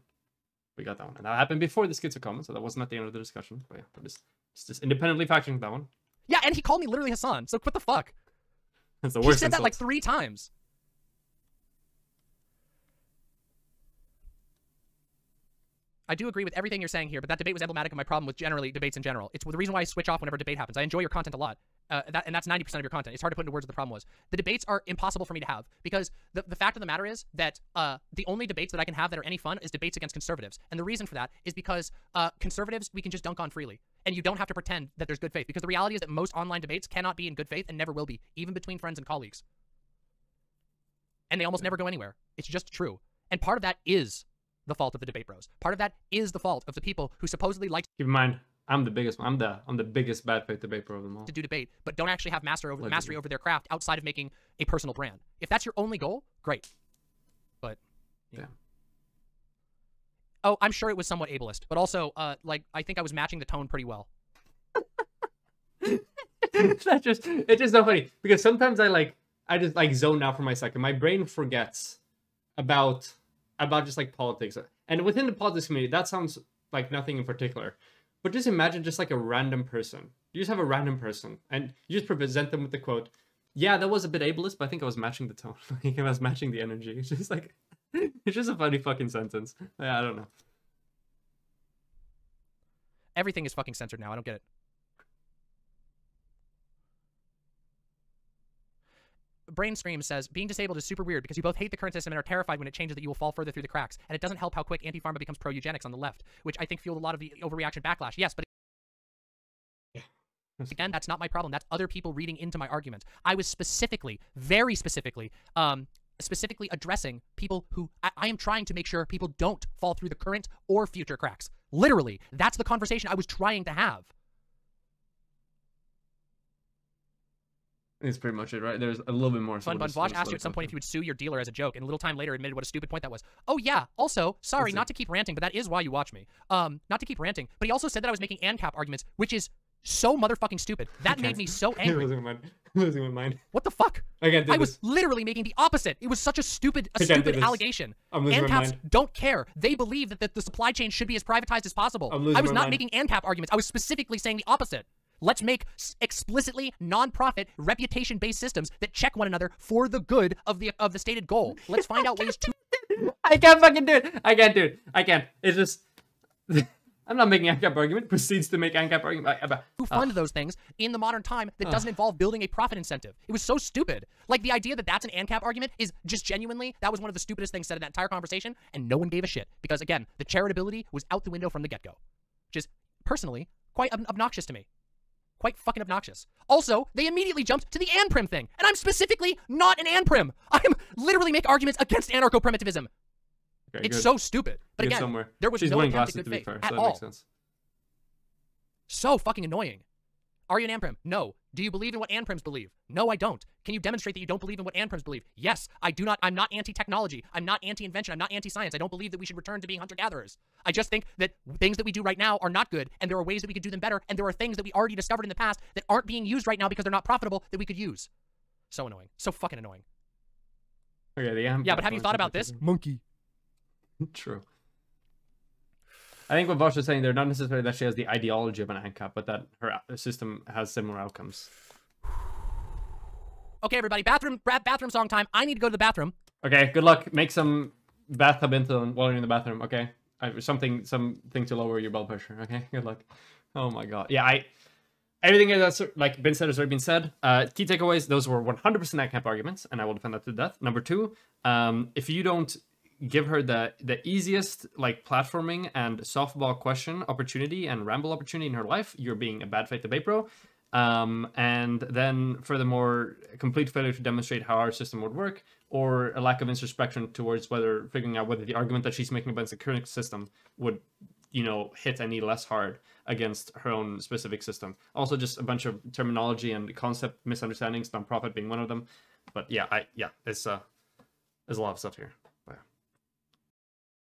Speaker 2: We got that one. And that happened before the skits are coming, so that wasn't at the end of the discussion. But yeah, but just, just independently factoring that one.
Speaker 1: Yeah, and he called me literally Hassan, so what the fuck?
Speaker 2: That's the worst.
Speaker 1: He said
Speaker 2: insult.
Speaker 1: that like three times. I do agree with everything you're saying here, but that debate was emblematic of my problem with generally debates in general. It's the reason why I switch off whenever debate happens. I enjoy your content a lot uh, that, and that's 90% of your content. It's hard to put into words what the problem was. The debates are impossible for me to have because the, the fact of the matter is that uh, the only debates that I can have that are any fun is debates against conservatives. And the reason for that is because uh, conservatives we can just dunk on freely. And you don't have to pretend that there's good faith because the reality is that most online debates cannot be in good faith and never will be, even between friends and colleagues. And they almost never go anywhere. It's just true. And part of that is the fault of the debate bros. Part of that is the fault of the people who supposedly like
Speaker 2: Keep in mind, I'm the biggest one. I'm the I'm the biggest bad faith debate bro of them all.
Speaker 1: to do debate, but don't actually have master over mastery over their craft outside of making a personal brand. If that's your only goal, great. But yeah.
Speaker 2: Yeah.
Speaker 1: Oh, I'm sure it was somewhat ableist, but also, uh, like I think I was matching the tone pretty well.
Speaker 2: that just it's just so funny because sometimes I like I just like zone out for my second. My brain forgets about about just like politics. And within the politics community, that sounds like nothing in particular. But just imagine just like a random person. You just have a random person and you just present them with the quote, Yeah, that was a bit ableist, but I think I was matching the tone. like I was matching the energy. It's just like it's just a funny fucking sentence. Yeah, I don't know.
Speaker 1: Everything is fucking censored now. I don't get it. Brain Scream says, being disabled is super weird because you both hate the current system and are terrified when it changes that you will fall further through the cracks. And it doesn't help how quick anti-pharma becomes pro-eugenics on the left, which I think fueled a lot of the overreaction backlash. Yes, but again, that's not my problem. That's other people reading into my argument. I was specifically, very specifically, um, specifically addressing people who I, I am trying to make sure people don't fall through the current or future cracks. Literally, that's the conversation I was trying to have.
Speaker 2: It's pretty much it, right? There's a little bit more.
Speaker 1: Fun Bun
Speaker 2: Vaush
Speaker 1: asked you at some point if you would sue your dealer as a joke, and a little time later admitted what a stupid point that was. Oh yeah. Also, sorry, not to keep ranting, but that is why you watch me. Um, not to keep ranting, but he also said that I was making ANCAP arguments, which is so motherfucking stupid. That made me so angry.
Speaker 2: losing my mind. I'm losing my mind.
Speaker 1: What the fuck?
Speaker 2: I do
Speaker 1: I was literally making the opposite. It was such a stupid, a stupid allegation.
Speaker 2: I'm losing my
Speaker 1: ANCAPs
Speaker 2: mind.
Speaker 1: don't care. They believe that the, the supply chain should be as privatized as possible.
Speaker 2: I'm losing
Speaker 1: I was
Speaker 2: my
Speaker 1: not
Speaker 2: mind.
Speaker 1: making ANCAP arguments. I was specifically saying the opposite. Let's make explicitly non-profit, reputation-based systems that check one another for the good of the of the stated goal. Let's find out ways to
Speaker 2: I can't fucking do it. I can't do it. I can't. It's just. I'm not making an ANCAP argument. Proceeds to make an ANCAP argument. I-
Speaker 1: to fund those things in the modern time that doesn't involve building a profit incentive. It was so stupid. Like the idea that that's an ANCAP argument is just genuinely that was one of the stupidest things said in that entire conversation, and no one gave a shit because again, the charitability was out the window from the get-go, which is personally quite ob- obnoxious to me. Quite fucking obnoxious. Also, they immediately jumped to the anprim thing, and I'm specifically not an anprim. I am literally make arguments against anarcho-primitivism.
Speaker 2: Okay,
Speaker 1: It's
Speaker 2: good.
Speaker 1: so stupid. But
Speaker 2: Good
Speaker 1: again,
Speaker 2: somewhere.
Speaker 1: there was
Speaker 2: She's
Speaker 1: no attempt
Speaker 2: glasses
Speaker 1: at good faith
Speaker 2: fair,
Speaker 1: at
Speaker 2: so that
Speaker 1: all.
Speaker 2: makes sense.
Speaker 1: So fucking annoying. Are you an Anprim? No. Do you believe in what Anprims believe? No, I don't. Can you demonstrate that you don't believe in what Anprims believe? Yes, I do not. I'm not anti-technology. I'm not anti-invention. I'm not anti-science. I don't believe that we should return to being hunter-gatherers. I just think that things that we do right now are not good, and there are ways that we could do them better, and there are things that we already discovered in the past that aren't being used right now because they're not profitable that we could use. So annoying. So fucking annoying.
Speaker 2: Okay, the
Speaker 1: Yeah, but have you thought about this? Monkey.
Speaker 2: True. I think what Vaush is saying there, not necessarily that she has the ideology of an ANCAP, but that her system has similar outcomes.
Speaker 1: Okay, everybody, bathroom bathroom song time. I need to go to the bathroom.
Speaker 2: Okay, good luck. Make some bathtub insulin while you're in the bathroom. Okay, something something to lower your blood pressure. Okay, good luck. Oh my god. Yeah, I everything that's like been said has already been said. Uh, key takeaways: those were 100% camp arguments, and I will defend that to death. Number two, um, if you don't give her the the easiest like platforming and softball question opportunity and ramble opportunity in her life, you're being a bad faith debate bro. Um, and then furthermore, complete failure to demonstrate how our system would work, or a lack of introspection towards whether figuring out whether the argument that she's making against the current system would, you know, hit any less hard against her own specific system. Also, just a bunch of terminology and concept misunderstandings, nonprofit being one of them. But yeah, I yeah, it's uh, there's a lot of stuff here.